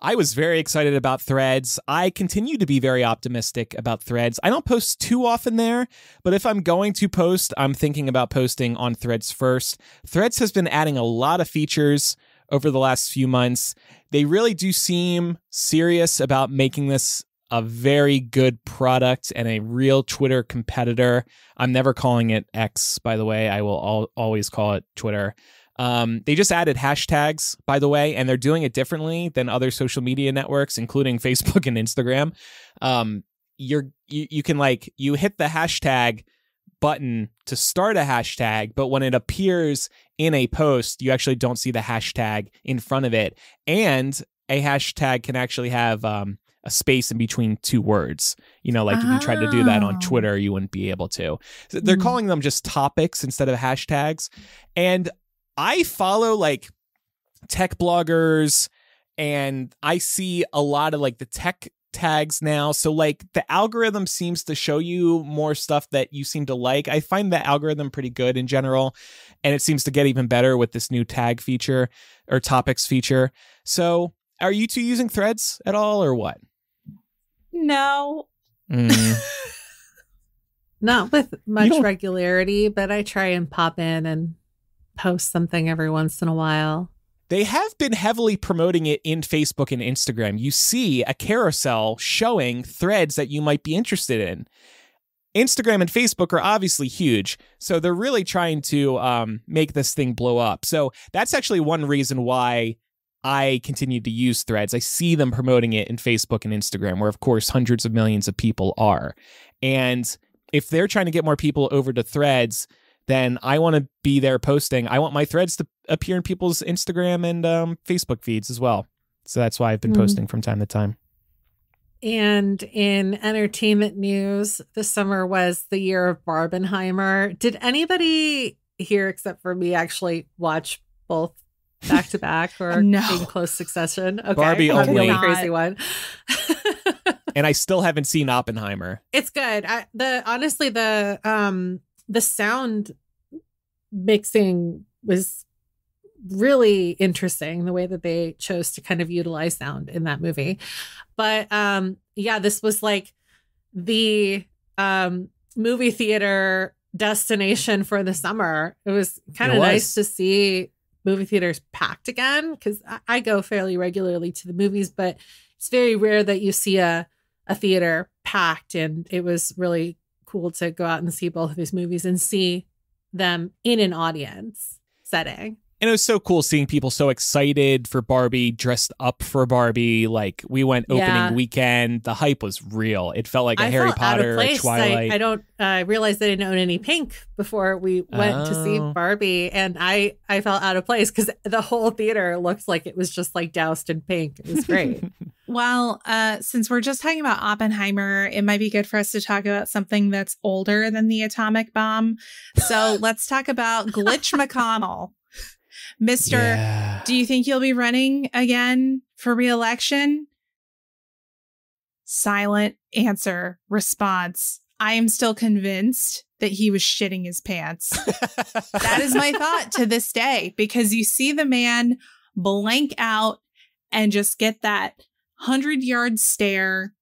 I was very excited about Threads. I continue to be very optimistic about Threads. I don't post too often there, but if I'm going to post, I'm thinking about posting on Threads first. Threads has been adding a lot of features over the last few months. They really do seem serious about making this a very good product and a real Twitter competitor. I'm never calling it X, by the way. I will al- always call it Twitter. Um, they just added hashtags, by the way, and they're doing it differently than other social media networks, including Facebook and Instagram. Um, you're you, you can like you hit the hashtag button to start a hashtag, but when it appears in a post, you actually don't see the hashtag in front of it. And a hashtag can actually have um, a space in between two words. You know, like oh. if you tried to do that on Twitter, you wouldn't be able to. So they're mm. calling them just topics instead of hashtags. And I follow like tech bloggers and I see a lot of like the tech tags now. So like the algorithm seems to show you more stuff that you seem to like. I find the algorithm pretty good in general and it seems to get even better with this new tag feature or topics feature. So are you two using threads at all or what? No. Mm. Not with much regularity, but I try and pop in and post something every once in a while. They have been heavily promoting it in Facebook and Instagram. You see a carousel showing threads that you might be interested in. Instagram and Facebook are obviously huge, so they're really trying to um, make this thing blow up. So that's actually one reason why I continue to use threads. I see them promoting it in Facebook and Instagram, where, of course, hundreds of millions of people are. And if they're trying to get more people over to threads, then I want to be there posting. I want my threads to appear in people's Instagram and um, Facebook feeds as well. So that's why I've been mm. posting from time to time. And in entertainment news, this summer was the year of Barbenheimer. Did anybody here, except for me, actually watch both back to to back or No. in close succession. Okay, Barbie I'm only. only crazy one. and I still haven't seen Oppenheimer. it's good. I, the honestly the um the sound mixing was really interesting the way that they chose to kind of utilize sound in that movie. But um yeah, this was like the um movie theater destination for the summer. It was kind of nice to see movie theaters packed again because I, I go fairly regularly to the movies, but it's very rare that you see a a theater packed and it was really cool to go out and see both of these movies and see them in an audience setting. And it was so cool seeing people so excited for Barbie, dressed up for Barbie. Like we went opening Yeah. weekend, the hype was real. It felt like a I Harry Potter, a. Twilight. I, I don't I uh, realize I didn't own any pink before we went to see Oh. Barbie, and I I felt out of place because the whole theater looked like it was just like doused in pink. It was great. Well, uh, since we're just talking about Oppenheimer, it might be good for us to talk about something that's older than the atomic bomb. So let's talk about Glitch McConnell. Mister, Yeah. do you think you'll be running again for reelection? Silent answer, response. I am still convinced that he was shitting his pants. that is my thought to this day because you see the man blank out and just get that 100 yard stare.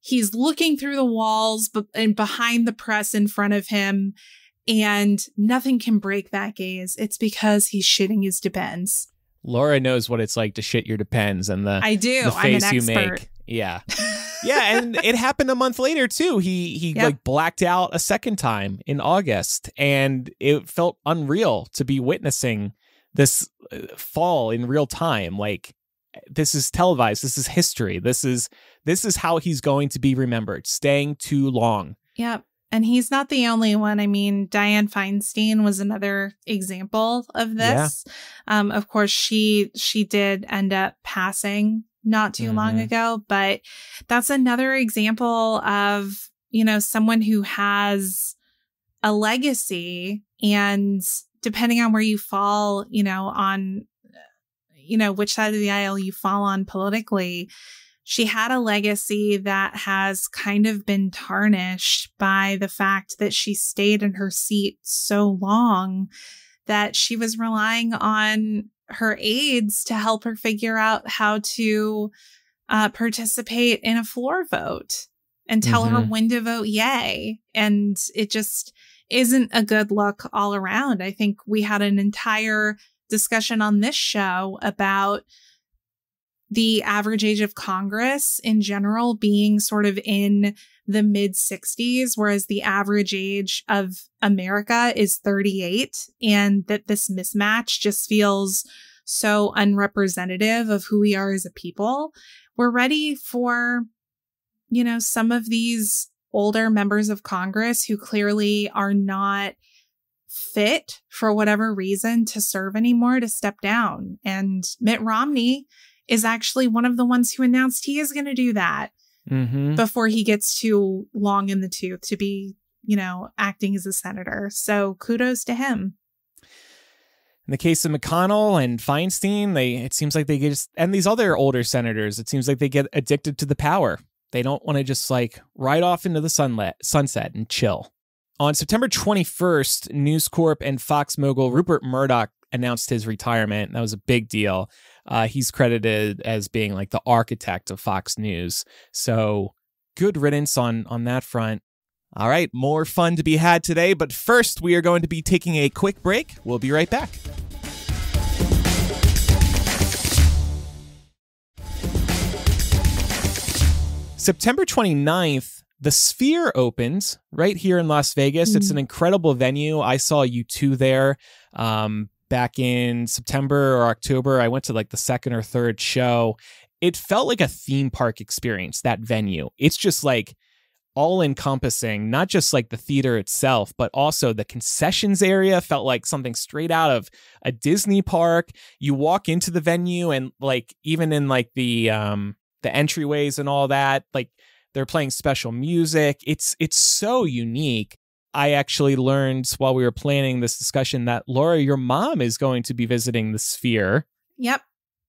He's looking through the walls but and behind the press in front of him and nothing can break that gaze. It's because he's shitting his depends. Laura knows what it's like to shit your depends and the, I do. the I'm an face you expert. make. Yeah. yeah, and it happened a month later too. He he Yep. like blacked out a second time in August, and it felt unreal to be witnessing this uh, fall in real time. Like this is televised. This is history. This is this is how he's going to be remembered. Staying too long. Yep. And he's not the only one. I mean, Dianne Feinstein was another example of this. Um, of course, she she did end up passing not too long Mhm. ago, but that's another example of, you know, someone who has a legacy and depending on where you fall, you know, on you know, which side of the aisle you fall on politically, she had a legacy that has kind of been tarnished by the fact that she stayed in her seat so long that she was relying on her aides to help her figure out how to uh, participate in a floor vote and tell her Mhm. when to vote yay. And it just isn't a good look all around. I think we had an entire discussion on this show about the average age of Congress in general being sort of in the mid 60s, whereas the average age of America is 38. And that this mismatch just feels so unrepresentative of who we are as a people. We're ready for, you know, some of these older members of Congress who clearly are not fit for whatever reason to serve anymore to step down. And Mitt Romney is actually one of the ones who announced he is going to do that Mm-hmm. before he gets too long in the tooth to be, you know, acting as a senator. So kudos to him. In the case of McConnell and Feinstein, they it seems like they get just and these other older senators, it seems like they get addicted to the power. They don't want to just like ride off into the sunlet sunset and chill. On September 21st, News Corp and Fox mogul Rupert Murdoch announced his retirement. That was a big deal. Uh, he's credited as being like the architect of Fox News. So good riddance on on that front. All right, more fun to be had today, but first we are going to be taking a quick break. We'll be right back. September 29th, the Sphere opens right here in Las Vegas. It's an incredible venue. I saw you two there um, back in September or October. I went to like the second or third show. It felt like a theme park experience, that venue. It's just like all encompassing, not just like the theater itself, but also the concessions area felt like something straight out of a Disney park. You walk into the venue and like even in like the um the entryways and all that, like they're playing special music. It's it's so unique. I actually learned while we were planning this discussion that Laura, your mom is going to be visiting the Sphere. Yep.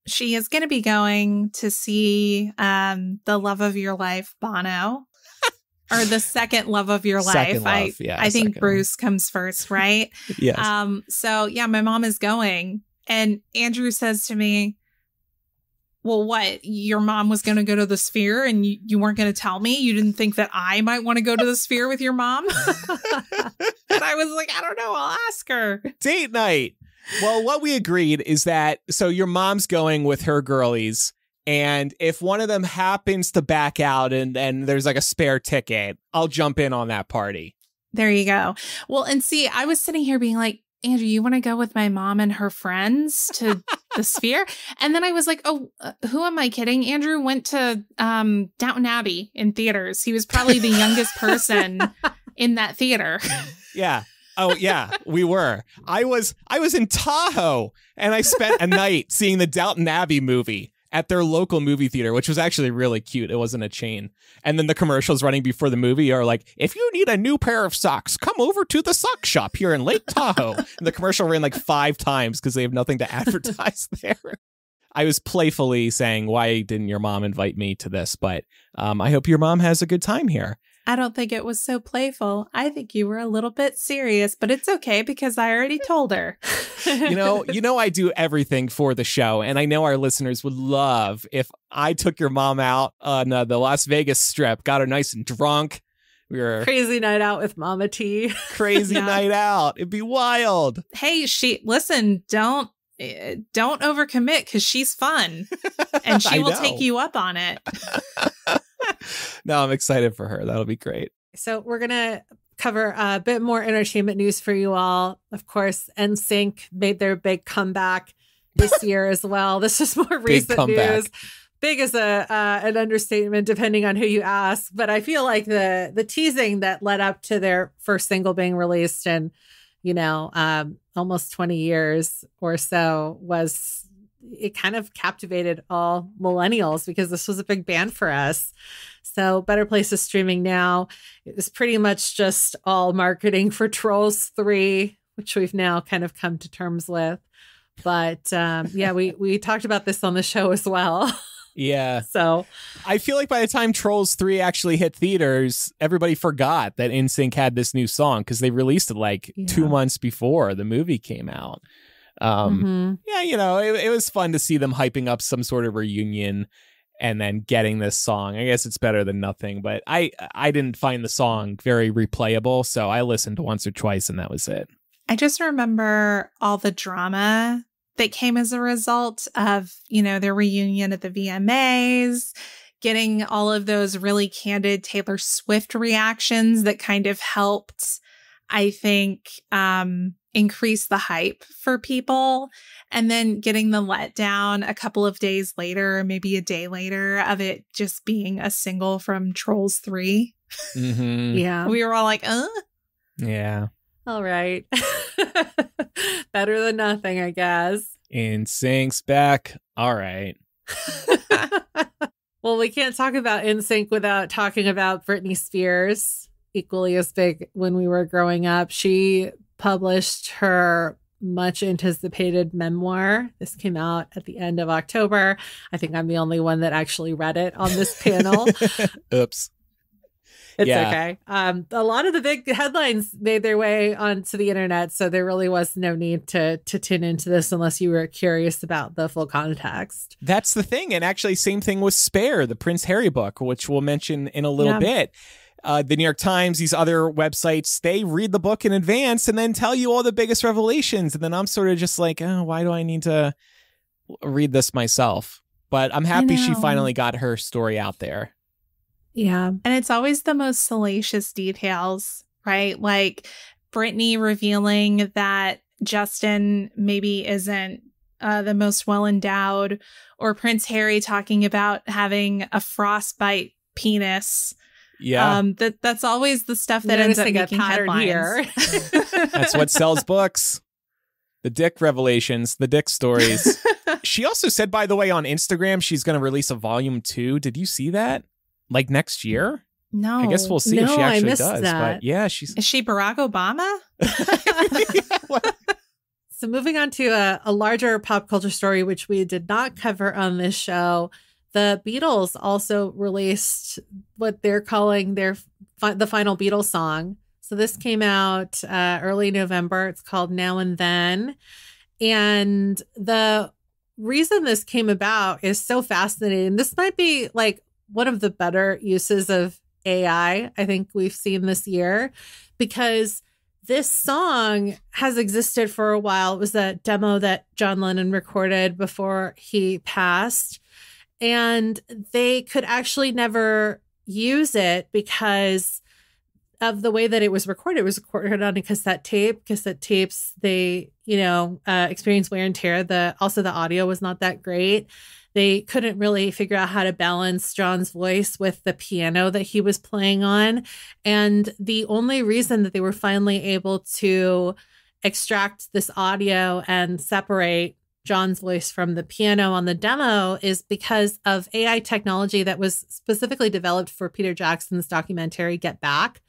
She is going to be going to see um, the love of your life, Bono, or the second love of your life. I, yeah, I think Bruce comes first, right? Yes. Um, so yeah, my mom is going. And Andrew says to me, Well, what? Your mom was going to go to the sphere and you, you weren't going to tell me? You didn't think that I might want to go to the sphere with your mom? and I was like, I don't know. I'll ask her. Date night. Well, what we agreed is that so your mom's going with her girlies. And if one of them happens to back out and, and there's like a spare ticket, I'll jump in on that party. There you go. Well, and see, I was sitting here being like, Andrew, you want to go with my mom and her friends to the sphere? And then I was like, oh, uh, who am I kidding? Andrew went to um, Downton Abbey in theaters. He was probably the youngest person in that theater. Yeah. Oh yeah, we were. I was I was in Tahoe and I spent a night seeing the Downton Abbey movie at their local movie theater, which was actually really cute. It wasn't a chain. And then the commercials running before the movie are like, if you need a new pair of socks, come over to the sock shop here in Lake Tahoe. and the commercial ran like five times because they have nothing to advertise there. I was playfully saying, why didn't your mom invite me to this? But um, I hope your mom has a good time here. I don't think it was so playful. I think you were a little bit serious, but it's okay because I already told her. you know, you know I do everything for the show, and I know our listeners would love if I took your mom out on uh, the Las Vegas Strip, got her nice and drunk. We were Crazy night out with Mama T. crazy Yeah. night out. It'd be wild. hey, she listen, don't eh, don't overcommit because she's fun and she will know. take you up on it. No, I'm excited for her. That'll be great. So we're gonna cover a bit more entertainment news for you all. Of course, NSYNC made their big comeback this year as well. This is more recent comeback. news. Big is a uh, an understatement, depending on who you ask. But I feel like the the teasing that led up to their first single being released in, you know, um, almost twenty years or so was it kind of captivated all millennials because this was a big band for us. So Better Place is streaming now. It was pretty much just all marketing for Trolls 3, which we've now kind of come to terms with. But um, yeah, we we talked about this on the show as well. Yeah. So I feel like by the time Trolls 3 actually hit theaters, everybody forgot that NSYNC had this new song because they released it like two months before the movie came out. Um, mhm. yeah, you know, it, it was fun to see them hyping up some sort of reunion and then getting this song. I guess it's better than nothing, but I I didn't find the song very replayable, so I listened once or twice and that was it. I just remember all the drama that came as a result of, you know, their reunion at the VMAs, getting all of those really candid Taylor Swift reactions that kind of helped, I think, um, increase the hype for people. And then getting the letdown a couple of days later, maybe a day later, of it just being a single from Trolls 3. Mm-hmm. yeah. We were all like, uh, Yeah. All right. Better than nothing, I guess. NSYNC's back. All right. well, we can't talk about NSYNC without talking about Britney Spears, equally as big when we were growing up. She published her much anticipated memoir. This came out at the end of October. I think I'm the only one that actually read it on this panel. Oops. It's Yeah. okay. Um, a lot of the big headlines made their way onto the internet, so there really was no need to to tune into this unless you were curious about the full context. That's the thing. And actually, same thing with Spare, the Prince Harry book, which we'll mention in a little Yeah. bit. Uh, the New York Times, these other websites, they read the book in advance and then tell you all the biggest revelations. And then I'm sort of just like, oh, why do I need to read this myself? But I'm happy she finally got her story out there. Yeah, And it's always the most salacious details, right? Like Britney revealing that Justin maybe isn't uh, the most well endowed, or Prince Harry talking about having a frostbite penis. Yeah. Um, that that's always the stuff that ends up Noticing a making pattern headlines. here. That's what sells books. The dick revelations, the dick stories. she also said, by the way, on Instagram, she's going to release a volume two. Did you see that? Like next year? no, I guess we'll see if no, she I actually missed does. that. But yeah, she's. Is she Barack Obama? What? So, moving on to a, a larger pop culture story, which we did not cover on this show, the Beatles also released what they're calling their the final Beatles song. So this came out uh, early November. It's called Now and Then, and the reason this came about is so fascinating. This might be like one of the better uses of AI I think we've seen this year because this song has existed for a while. It was a demo that John Lennon recorded before he passed. And they could actually never use it because of the way that it was recorded. It was recorded on a cassette tape. Cassette tapes, they, you know, uh, experience wear and tear. The also the audio was not that great they couldn't really figure out how to balance John's voice with the piano that he was playing on. And the only reason that they were finally able to extract this audio and separate John's voice from the piano on the demo is because of AI technology that was specifically developed for Peter Jackson's documentary Get Back.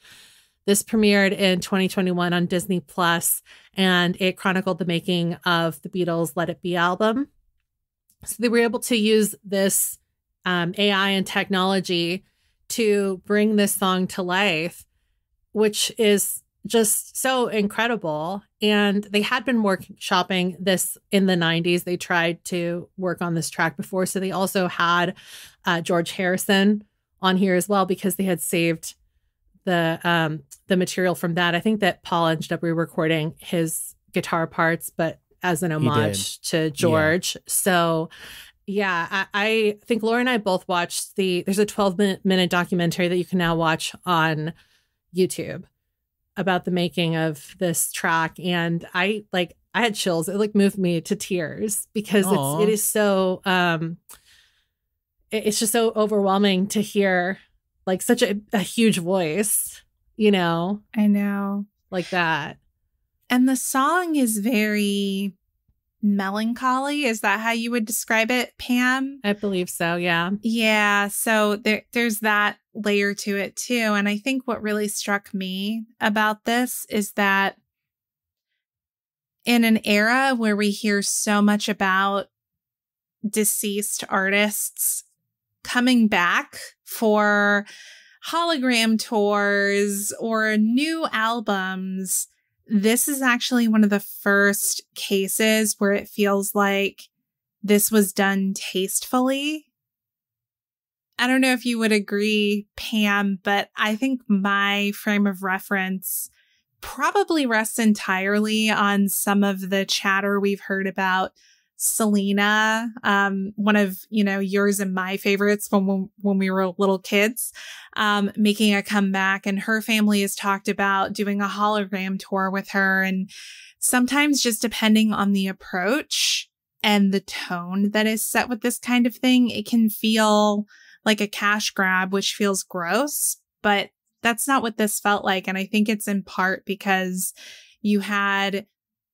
This premiered in 2021 on Disney Plus, and it chronicled the making of the Beatles' Let It Be album. So they were able to use this um, AI and technology to bring this song to life, which is just so incredible. And they had been workshopping this in the 90s. They tried to work on this track before. So they also had uh, George Harrison on here as well because they had saved the um, the material from that. I think that Paul ended up re-recording his guitar parts, but as an homage to George. Yeah. So yeah, I, I, think Laura and I both watched the there's a 12 minute, minute documentary that you can now watch on YouTube about the making of this track. And I like I had chills. It like moved me to tears because Aww. it's it is so um it, it's just so overwhelming to hear like such a, a huge voice, you know. I know. Like that. And the song is very melancholy. Is that how you would describe it, Pam? I believe so, yeah. Yeah. So there, there's that layer to it too. And I think what really struck me about this is that in an era where we hear so much about deceased artists coming back for hologram tours or new albums, this is actually one of the first cases where it feels like this was done tastefully. I don't know if you would agree, Pam, but I think my frame of reference probably rests entirely on some of the chatter we've heard about Selena, um, one of you know yours and my favorites when when we were little kids, um, making a comeback, and her family has talked about doing a hologram tour with her, and sometimes just depending on the approach and the tone that is set with this kind of thing, it can feel like a cash grab, which feels gross, but that's not what this felt like, and I think it's in part because you had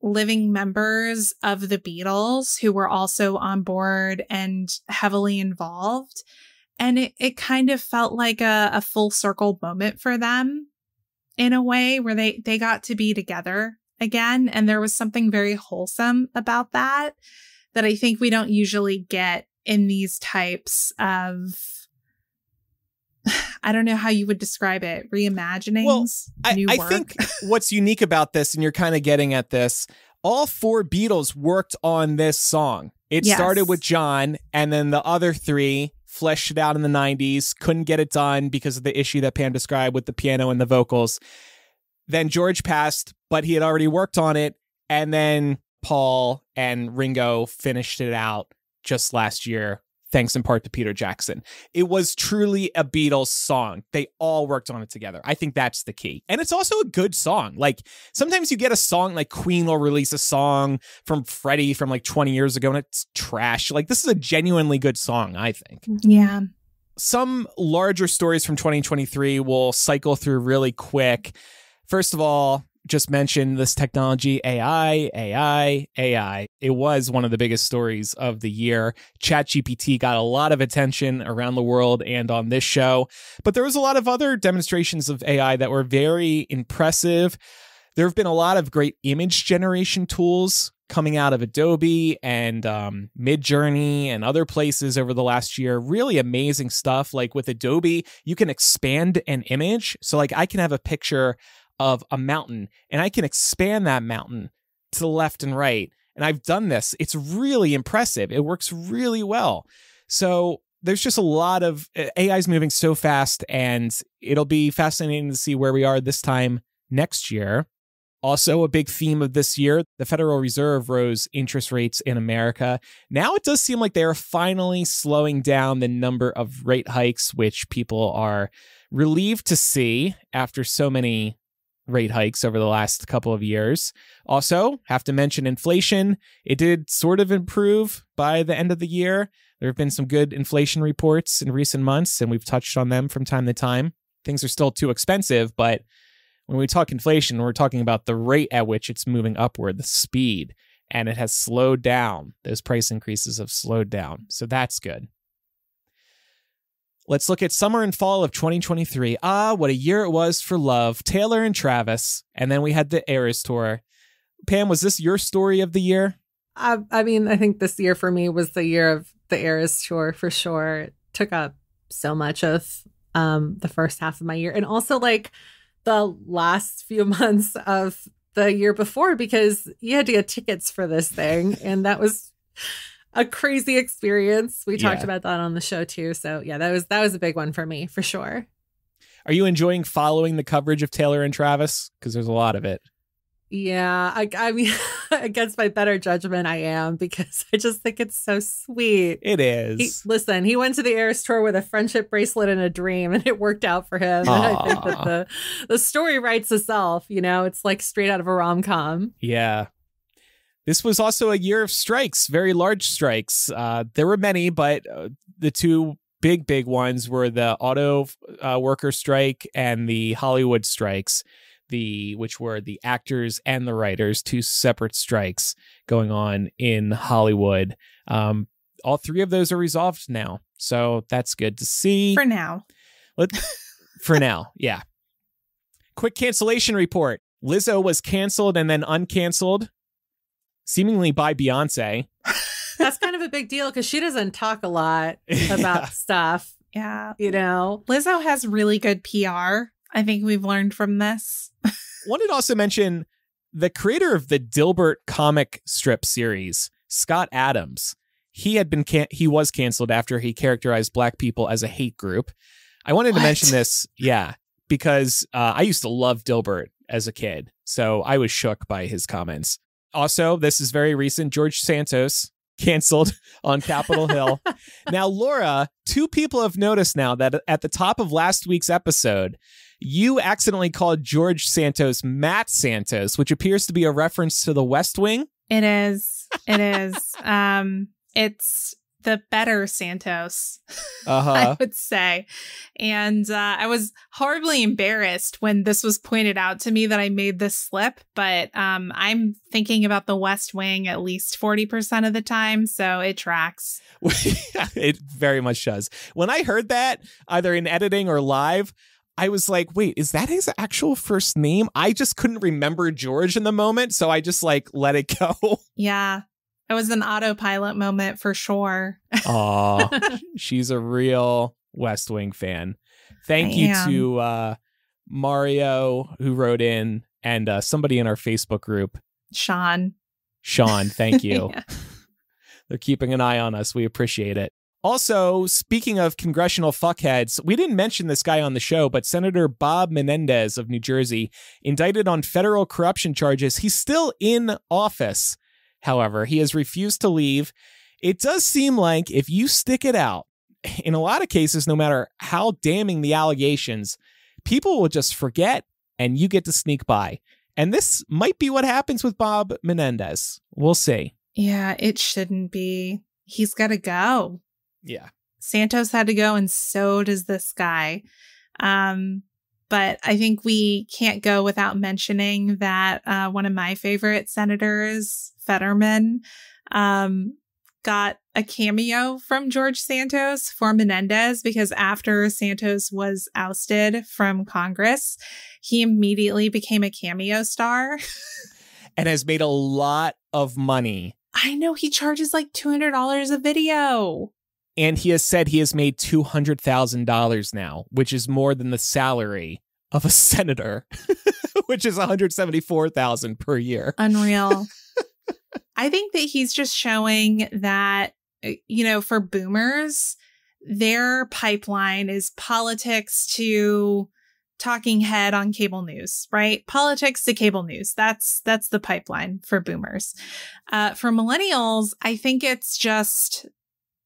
living members of the Beatles who were also on board and heavily involved. And it, it kind of felt like a, a full circle moment for them in a way where they, they got to be together again. And there was something very wholesome about that that I think we don't usually get in these types of I don't know how you would describe it. Reimagining. Well, I, I think what's unique about this, and you're kind of getting at this, all four Beatles worked on this song. It yes. started with John, and then the other three fleshed it out in the 90s, couldn't get it done because of the issue that Pam described with the piano and the vocals. Then George passed, but he had already worked on it. And then Paul and Ringo finished it out just last year thanks in part to Peter Jackson. It was truly a Beatles song. They all worked on it together. I think that's the key. And it's also a good song. Like sometimes you get a song like Queen will release a song from Freddie from like 20 years ago and it's trash. Like this is a genuinely good song, I think. Mm-hmm. Yeah. Some larger stories from 2023 will cycle through really quick. First of all, just mentioned this technology AI, AI, AI. It was one of the biggest stories of the year. ChatGPT got a lot of attention around the world and on this show, but there was a lot of other demonstrations of AI that were very impressive. There have been a lot of great image generation tools coming out of Adobe and um, Midjourney and other places over the last year. Really amazing stuff. Like with Adobe, you can expand an image. So, like, I can have a picture of a mountain and I can expand that mountain to the left and right. And I've done this. It's really impressive. It works really well. So, there's just a lot of AI is moving so fast, and it'll be fascinating to see where we are this time next year. Also, a big theme of this year the Federal Reserve rose interest rates in America. Now it does seem like they are finally slowing down the number of rate hikes, which people are relieved to see after so many rate hikes over the last couple of years. Also, have to mention inflation. It did sort of improve by the end of the year. There have been some good inflation reports in recent months, and we've touched on them from time to time. Things are still too expensive, but when we talk inflation, we're talking about the rate at which it's moving upward, the speed, and it has slowed down. Those price increases have slowed down. So that's good. Let's look at summer and fall of 2023. Ah, what a year it was for love. Taylor and Travis. And then we had the Eras tour. Pam, was this your story of the year? I, I mean, I think this year for me was the year of the Eras tour for sure. It took up so much of um, the first half of my year. And also, like, the last few months of the year before because you had to get tickets for this thing. And that was a crazy experience. We talked yeah. about that on the show too. So yeah, that was that was a big one for me for sure. Are you enjoying following the coverage of Taylor and Travis? Because there's a lot of it. Yeah, I, I mean, against my better judgment, I am because I just think it's so sweet. It is. He, listen, he went to the Eras tour with a friendship bracelet and a dream, and it worked out for him. I think that the the story writes itself. You know, it's like straight out of a rom com. Yeah. This was also a year of strikes, very large strikes. Uh, there were many, but uh, the two big, big ones were the auto uh, worker strike and the Hollywood strikes the which were the actors and the writers, two separate strikes going on in Hollywood. Um, all three of those are resolved now, so that's good to see. For now, Let, for now, yeah. Quick cancellation report: Lizzo was canceled and then uncanceled, seemingly by Beyonce. That's kind of a big deal because she doesn't talk a lot about yeah. stuff. Yeah. You know, Lizzo has really good PR. I think we've learned from this. Wanted to also mention the creator of the Dilbert comic strip series, Scott Adams. He had been can- he was canceled after he characterized black people as a hate group. I wanted what? to mention this, yeah, because uh, I used to love Dilbert as a kid, so I was shook by his comments. Also, this is very recent. George Santos canceled on Capitol Hill. now, Laura, two people have noticed now that at the top of last week's episode, you accidentally called George Santos Matt Santos, which appears to be a reference to the West Wing. It is. It is. um, it's the better Santos, uh-huh. I would say. And uh, I was horribly embarrassed when this was pointed out to me that I made this slip, but um, I'm thinking about the West Wing at least 40% of the time, so it tracks. it very much does. When I heard that, either in editing or live, I was like, wait, is that his actual first name? I just couldn't remember George in the moment, so I just like let it go. Yeah. It was an autopilot moment for sure. Aw, she's a real West Wing fan. Thank I you am. to uh, Mario who wrote in and uh, somebody in our Facebook group. Sean. Sean, thank you. yeah. They're keeping an eye on us. We appreciate it. Also, speaking of congressional fuckheads, we didn't mention this guy on the show, but Senator Bob Menendez of New Jersey, indicted on federal corruption charges. He's still in office. However, he has refused to leave. It does seem like if you stick it out, in a lot of cases, no matter how damning the allegations, people will just forget and you get to sneak by. And this might be what happens with Bob Menendez. We'll see. Yeah, it shouldn't be. He's got to go. Yeah. Santos had to go, and so does this guy. Um, but I think we can't go without mentioning that uh, one of my favorite senators, Fetterman, um, got a cameo from George Santos for Menendez because after Santos was ousted from Congress, he immediately became a cameo star. and has made a lot of money. I know he charges like $200 a video. And he has said he has made $200,000 now, which is more than the salary of a senator, which is 174,000 per year. Unreal. I think that he's just showing that uh, you know, for boomers, their pipeline is politics to talking head on cable news, right? Politics to cable news. That's that's the pipeline for boomers. Uh, for millennials, I think it's just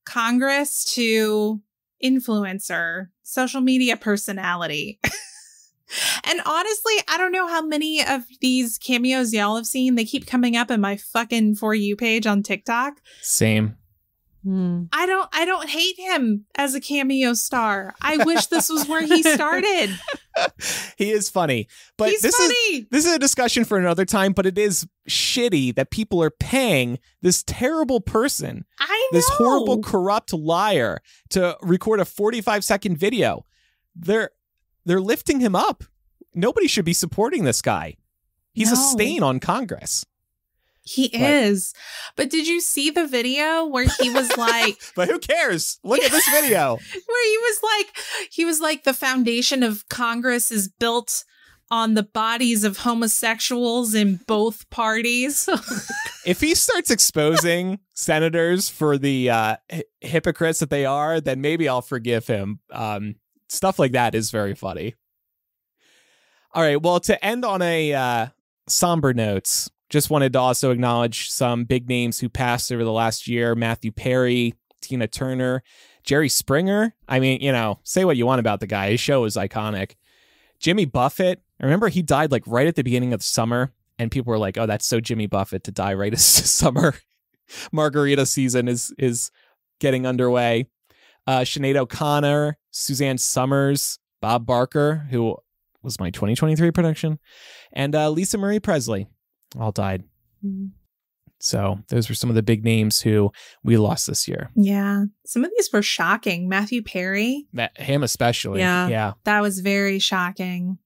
Congress to influencer, social media personality. and honestly, I don't know how many of these cameos y'all have seen. They keep coming up in my fucking For You page on TikTok. Same. Hmm. I don't I don't hate him as a cameo star. I wish this was where he started. he is funny. But He's this funny. is this is a discussion for another time, but it is shitty that people are paying this terrible person, I know. this horrible corrupt liar to record a 45 second video. They're they're lifting him up. Nobody should be supporting this guy. He's a stain on Congress. He is. But did you see the video where he was like But who cares? Look at this video. where he was like he was like the foundation of Congress is built on the bodies of homosexuals in both parties. if he starts exposing senators for the uh, hy- hypocrites that they are, then maybe I'll forgive him. Um, stuff like that is very funny. All right. Well, to end on a uh, somber notes, just wanted to also acknowledge some big names who passed over the last year: Matthew Perry, Tina Turner, Jerry Springer. I mean, you know, say what you want about the guy; his show is iconic. Jimmy Buffett. I remember he died like right at the beginning of the summer, and people were like, "Oh, that's so Jimmy Buffett to die right as summer margarita season is is getting underway." Uh, Sinead O'Connor, Suzanne Somers, Bob Barker, who was my 2023 prediction, and uh, Lisa Marie Presley, all died. So those were some of the big names who we lost this year. yeah. Some of these were shocking. Matthew Perry, Him especially. Yeah. Yeah. that was very shocking.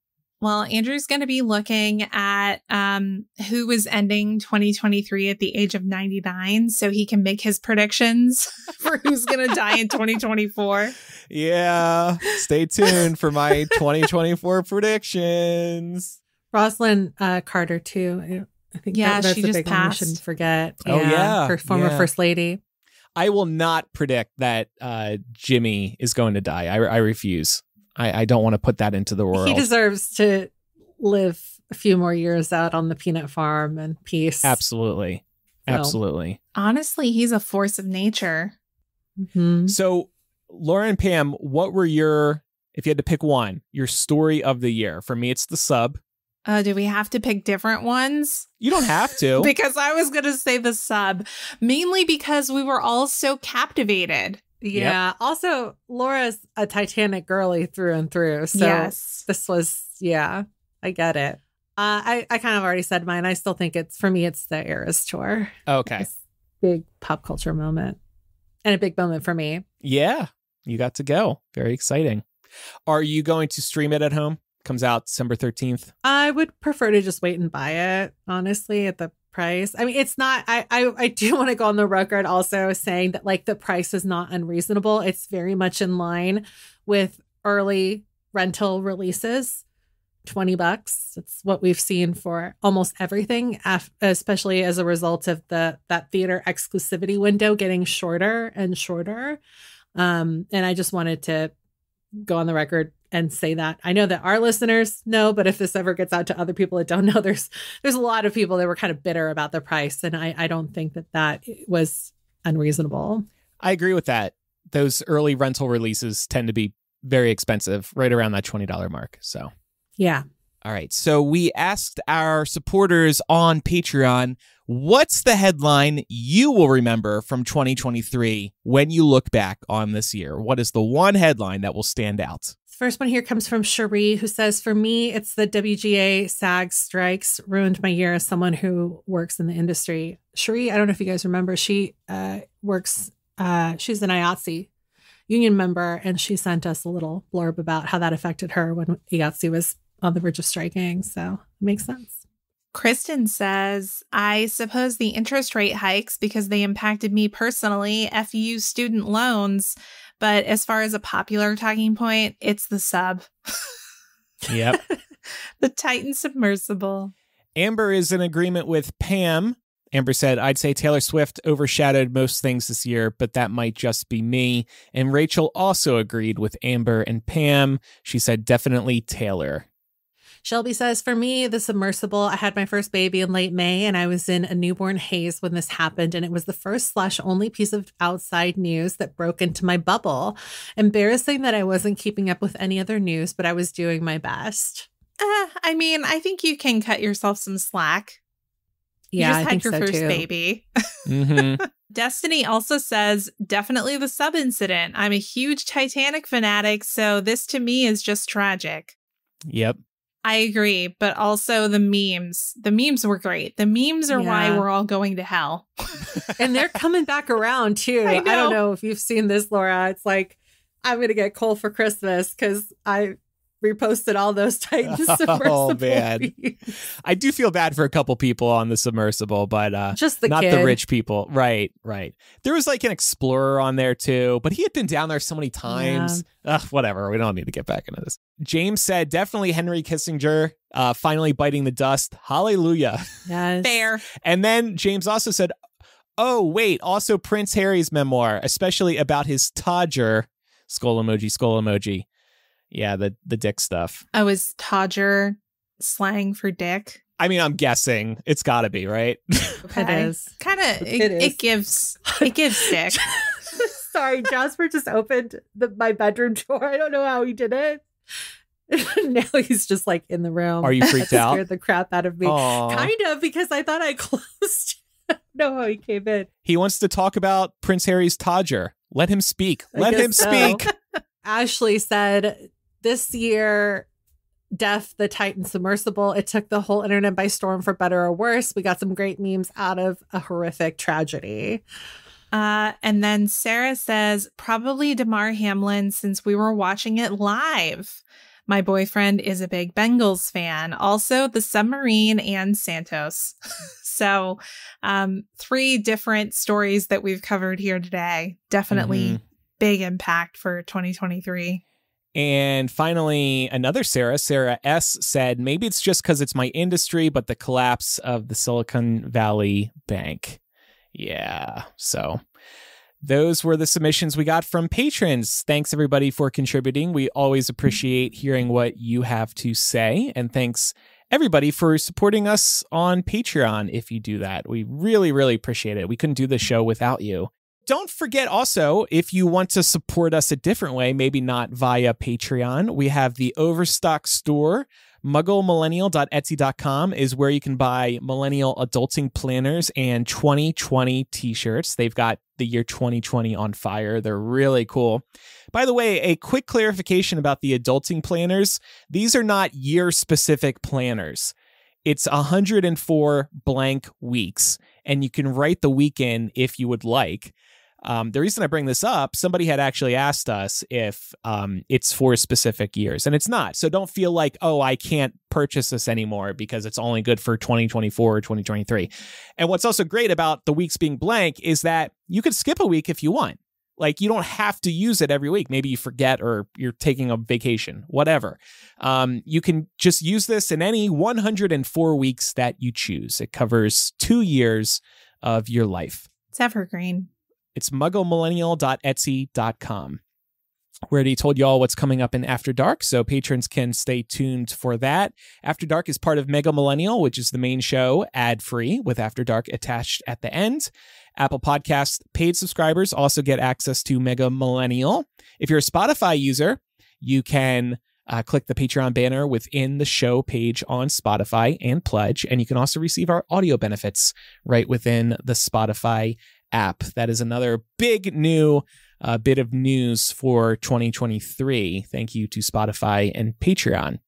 Well, Andrew's going to be looking at um, who was ending 2023 at the age of 99 so he can make his predictions for who's going to die in 2024. Yeah. Stay tuned for my 2024 predictions. Rosalynn uh, Carter too. I think Yeah, that, that's she a just big one we passed. shouldn't forget. Oh, yeah. her former Yeah. first lady. I will not predict that uh, Jimmy is going to die. I, I refuse. I, I don't want to put that into the world. He deserves to live a few more years out on the peanut farm and peace. Absolutely. So- Absolutely. Honestly, he's a force of nature. Mhm. So, Laura and Pam, what were your, if you had to pick one, your story of the year? For me, it's the sub. Uh, do we have to pick different ones? You don't have to. Because I was going to say the sub, mainly because we were all so captivated. Yeah. Also, Laura's a Titanic girly through and through. So yes. this was, yeah, I get it. Uh, I, I kind of already said mine. I still think it's, for me, it's the Eras tour. okay. Big pop culture moment and a big moment for me. Yeah. You got to go. Very exciting. Are you going to stream it at home? Comes out December 13th. I would prefer to just wait and buy it, honestly, at the price. I mean, it's not I I, I do want to go on the record also saying that like the price is not unreasonable. It's very much in line with early rental releases. 20 bucks. It's what we've seen for almost everything, especially as a result of the that theater exclusivity window getting shorter and shorter. Um, and I just wanted to go on the record and say that. I know that our listeners know, but if this ever gets out to other people that don't know, there's there's a lot of people that were kind of bitter about the price, and I I don't think that that was unreasonable. I agree with that. Those early rental releases tend to be very expensive, right around that $20 mark. So. Yeah. All right. So we asked our supporters on Patreon, what's the headline you will remember from 2023 when you look back on this year? What is the one headline that will stand out? First one here comes from Cherie, who says, For me, it's the WGA SAG strikes ruined my year as someone who works in the industry. Cherie, I don't know if you guys remember, she uh, works, uh, she's an IATSE union member, and she sent us a little blurb about how that affected her when IATSE was on the verge of striking. So it makes sense. Kristen says, I suppose the interest rate hikes because they impacted me personally, FU student loans. But as far as a popular talking point, it's the sub. Yep. the Titan submersible. Amber is in agreement with Pam. Amber said, I'd say Taylor Swift overshadowed most things this year, but that might just be me. And Rachel also agreed with Amber and Pam. She said, definitely Taylor. Shelby says, For me, the submersible, I had my first baby in late May and I was in a newborn haze when this happened. And it was the first slash only piece of outside news that broke into my bubble. Embarrassing that I wasn't keeping up with any other news, but I was doing my best. Uh, I mean, I think you can cut yourself some slack. You Yeah, just I had think your so first too. baby. Mm-hmm. Destiny also says, definitely the sub incident. I'm a huge Titanic fanatic, so this to me is just tragic. yep. I agree, but also the memes. The memes were great. The memes are why we're all going to hell. and they're coming back around too. I I, don't know if you've seen this, Laura. It's like I'm gonna get coal for Christmas because I reposted all those Titan Oh, submersible man. memes. I do feel bad for a couple people on the submersible, but uh, Just the not kid. the rich people. Right, right. There was like an explorer on there too, but he had been down there so many times. Ugh, whatever. We don't need to get back into this. James said definitely Henry Kissinger uh, finally biting the dust. Hallelujah. Yes. Fair. And then James also said, oh, wait, also Prince Harry's memoir, especially about his Todger. Skull emoji, skull emoji. Yeah, the, the dick stuff. I was Todger slang for dick. I mean, I'm guessing it's got to be, right? It is. Kind of, it, It is. it gives, it gives dick. Sorry, Jasper just opened the, my bedroom door. I don't know how he did it. now he's just like in the room. Are you freaked That out? Scared the crap out of me. Aw. Kind of because I thought I closed. I don't know how he came in. He wants to talk about Prince Harry's Todger. Let him speak. I Let him so. speak. Ashley said this year, Def the Titan submersible, it took the whole internet by storm for better or worse. We got some great memes out of a horrific tragedy. Uh, and then Sarah says, probably Damar Hamlin since we were watching it live. My boyfriend is a big Bengals fan, also the submarine and Santos. so, um, three different stories that we've covered here today. Definitely Mhm. big impact for 2023. And finally, another Sarah, Sarah S, said maybe it's just because it's my industry, but the collapse of the Silicon Valley Bank. Yeah. So those were the submissions we got from patrons. Thanks everybody for contributing. We always appreciate hearing what you have to say. And thanks everybody for supporting us on Patreon if you do that. We really, really appreciate it. We couldn't do the show without you. Don't forget also, if you want to support us a different way, maybe not via Patreon, we have the Overstock store. MuggleMillennial.etsy.com is where you can buy millennial adulting planners and 2020 t shirts. They've got the year 2020 on fire. They're really cool. By the way, a quick clarification about the adulting planners these are not year specific planners. It's 104 blank weeks, and you can write the week in if you would like. Um, the reason I bring this up, somebody had actually asked us if um, it's for specific years, and it's not. So don't feel like, oh, I can't purchase this anymore because it's only good for 2024 or 2023. And what's also great about the weeks being blank is that you could skip a week if you want. Like you don't have to use it every week. Maybe you forget or you're taking a vacation, whatever. Um, you can just use this in any 104 weeks that you choose. It covers two years of your life. It's evergreen. It's mugglemillennial.etsy.com. We already told you all what's coming up in After Dark, so patrons can stay tuned for that. After Dark is part of Mega Millennial, which is the main show, ad free, with After Dark attached at the end. Apple Podcast paid subscribers also get access to Mega Millennial. If you're a Spotify user, you can uh, click the Patreon banner within the show page on Spotify and pledge, and you can also receive our audio benefits right within the Spotify app. That is another big new uh, bit of news for 2023. Thank you to Spotify and Patreon.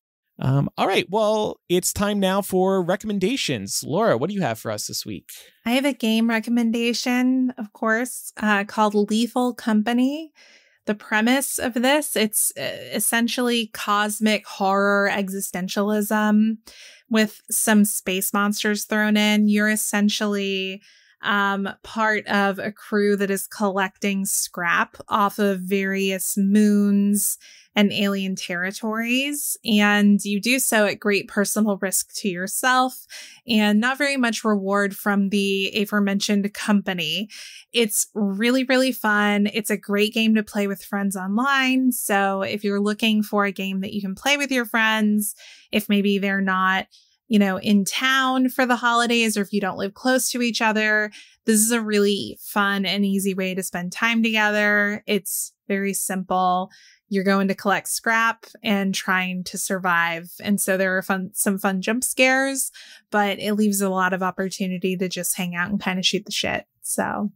Um, all right, well, it's time now for recommendations. Laura, what do you have for us this week? I have a game recommendation, of course, uh, called Lethal Company. The premise of this, it's uh, essentially cosmic horror existentialism with some space monsters thrown in. You're essentially um, part of a crew that is collecting scrap off of various moons and alien territories. And you do so at great personal risk to yourself and not very much reward from the aforementioned company. It's really, really fun. It's a great game to play with friends online. So if you're looking for a game that you can play with your friends, if maybe they're not you know, in town for the holidays or if you don't live close to each other, this is a really fun and easy way to spend time together. It's very simple. You're going to collect scrap and trying to survive. And so there are fun some fun jump scares, but it leaves a lot of opportunity to just hang out and kind of shoot the shit. So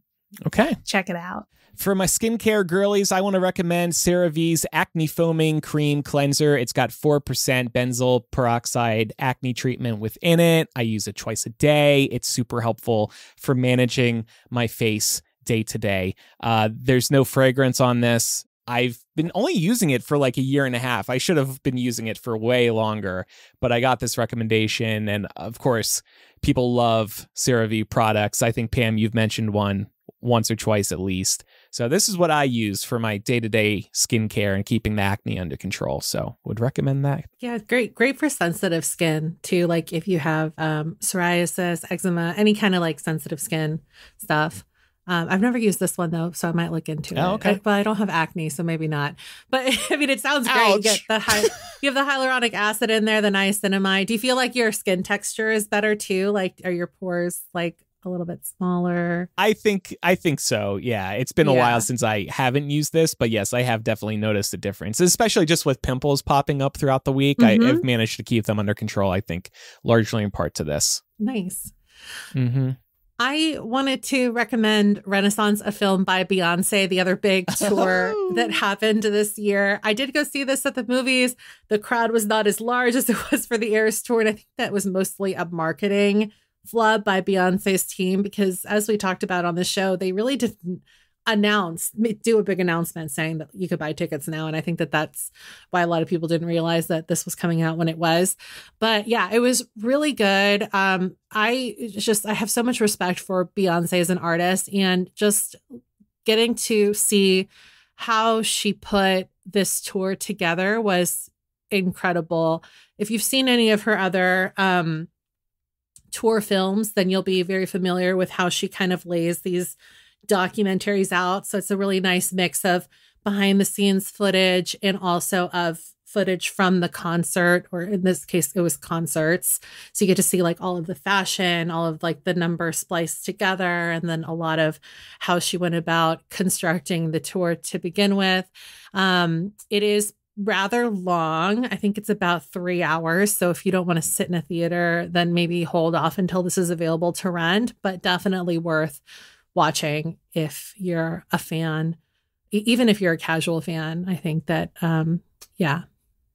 Okay. check it out. For my skincare girlies, I want to recommend CeraVe's Acne Foaming Cream Cleanser. It's got 4% benzoyl peroxide acne treatment within it. I use it twice a day. It's super helpful for managing my face day to day. Uh, there's no fragrance on this. I've been only using it for like a year and a half. I should have been using it for way longer, but I got this recommendation. And of course, people love CeraVe products. I think, Pam, you've mentioned one once or twice at least. So this is what I use for my day-to-day skincare and keeping the acne under control. So would recommend that. Yeah, great, great for sensitive skin too. Like if you have um, psoriasis, eczema, any kind of like sensitive skin stuff. Um, I've never used this one though, so I might look into Oh, it. okay. I, but I don't have acne, so maybe not. But I mean, it sounds great. You get the hy- you have the hyaluronic acid in there, the niacinamide. Do you feel like your skin texture is better too? Like, are your pores like a little bit smaller? I think I think so. Yeah, it's been a while since I haven't used this, but yes, I have definitely noticed a difference, especially just with pimples popping up throughout the week. I, Mhm. I've managed to keep them under control. I think largely in part to this. Nice. Mm-hmm. I wanted to recommend Renaissance, a film by Beyonce, the other big tour that happened this year. I did go see this at the movies. The crowd was not as large as it was for the Eras tour. And I think that was mostly a marketing flub by Beyonce's team because, as we talked about on the show, they really didn't announce, do a big announcement saying that you could buy tickets now. And I think that that's why a lot of people didn't realize that this was coming out when it was. But yeah, it was really good. Um, I just I have so much respect for Beyonce as an artist and just getting to see how she put this tour together was incredible. If you've seen any of her other um tour films, then you'll be very familiar with how she kind of lays these documentaries out. So it's a really nice mix of behind the scenes footage and also of footage from the concert, or in this case, it was concerts. So you get to see like all of the fashion, all of like the numbers spliced together, and then a lot of how she went about constructing the tour to begin with. Um, it is rather long. I think it's about three hours. So if you don't want to sit in a theater, then maybe hold off until this is available to rent, but definitely worth watching if you're a fan. Even if you're a casual fan, I think that, um, yeah,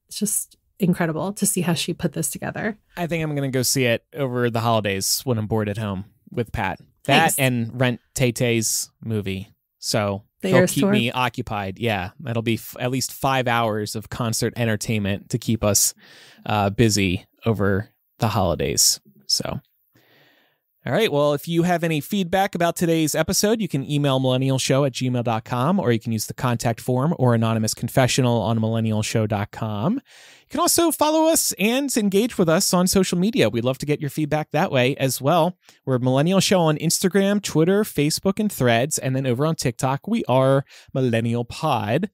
it's just incredible to see how she put this together. I think I'm gonna go see it over the holidays when I'm bored at home with Pat. That Nice. and rent Tay Tay's movie. So The he'll keep me occupied. Yeah, that'll be f- at least five hours of concert entertainment to keep us uh, busy over the holidays. So. All right. Well, if you have any feedback about today's episode, you can email millennialshow at gmail.com or you can use the contact form or anonymous confessional on millennialshow.com. You can also follow us and engage with us on social media. We'd love to get your feedback that way as well. We're Millennial Show on Instagram, Twitter, Facebook, and Threads. And then over on TikTok, we are Millennial Pod.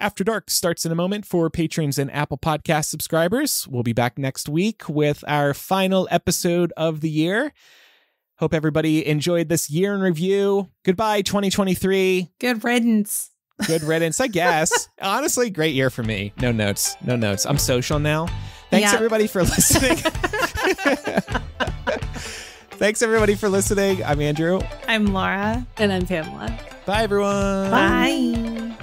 After Dark starts in a moment for patrons and Apple Podcast subscribers. We'll be back next week with our final episode of the year. Hope everybody enjoyed this year in review. Goodbye, 2023. Good riddance. Good riddance, I guess. Honestly, great year for me. No notes. No notes. I'm social now. Thanks Yeah. everybody for listening. Thanks everybody for listening. I'm Andrew. I'm Laura. And I'm Pamela. Bye everyone. Bye.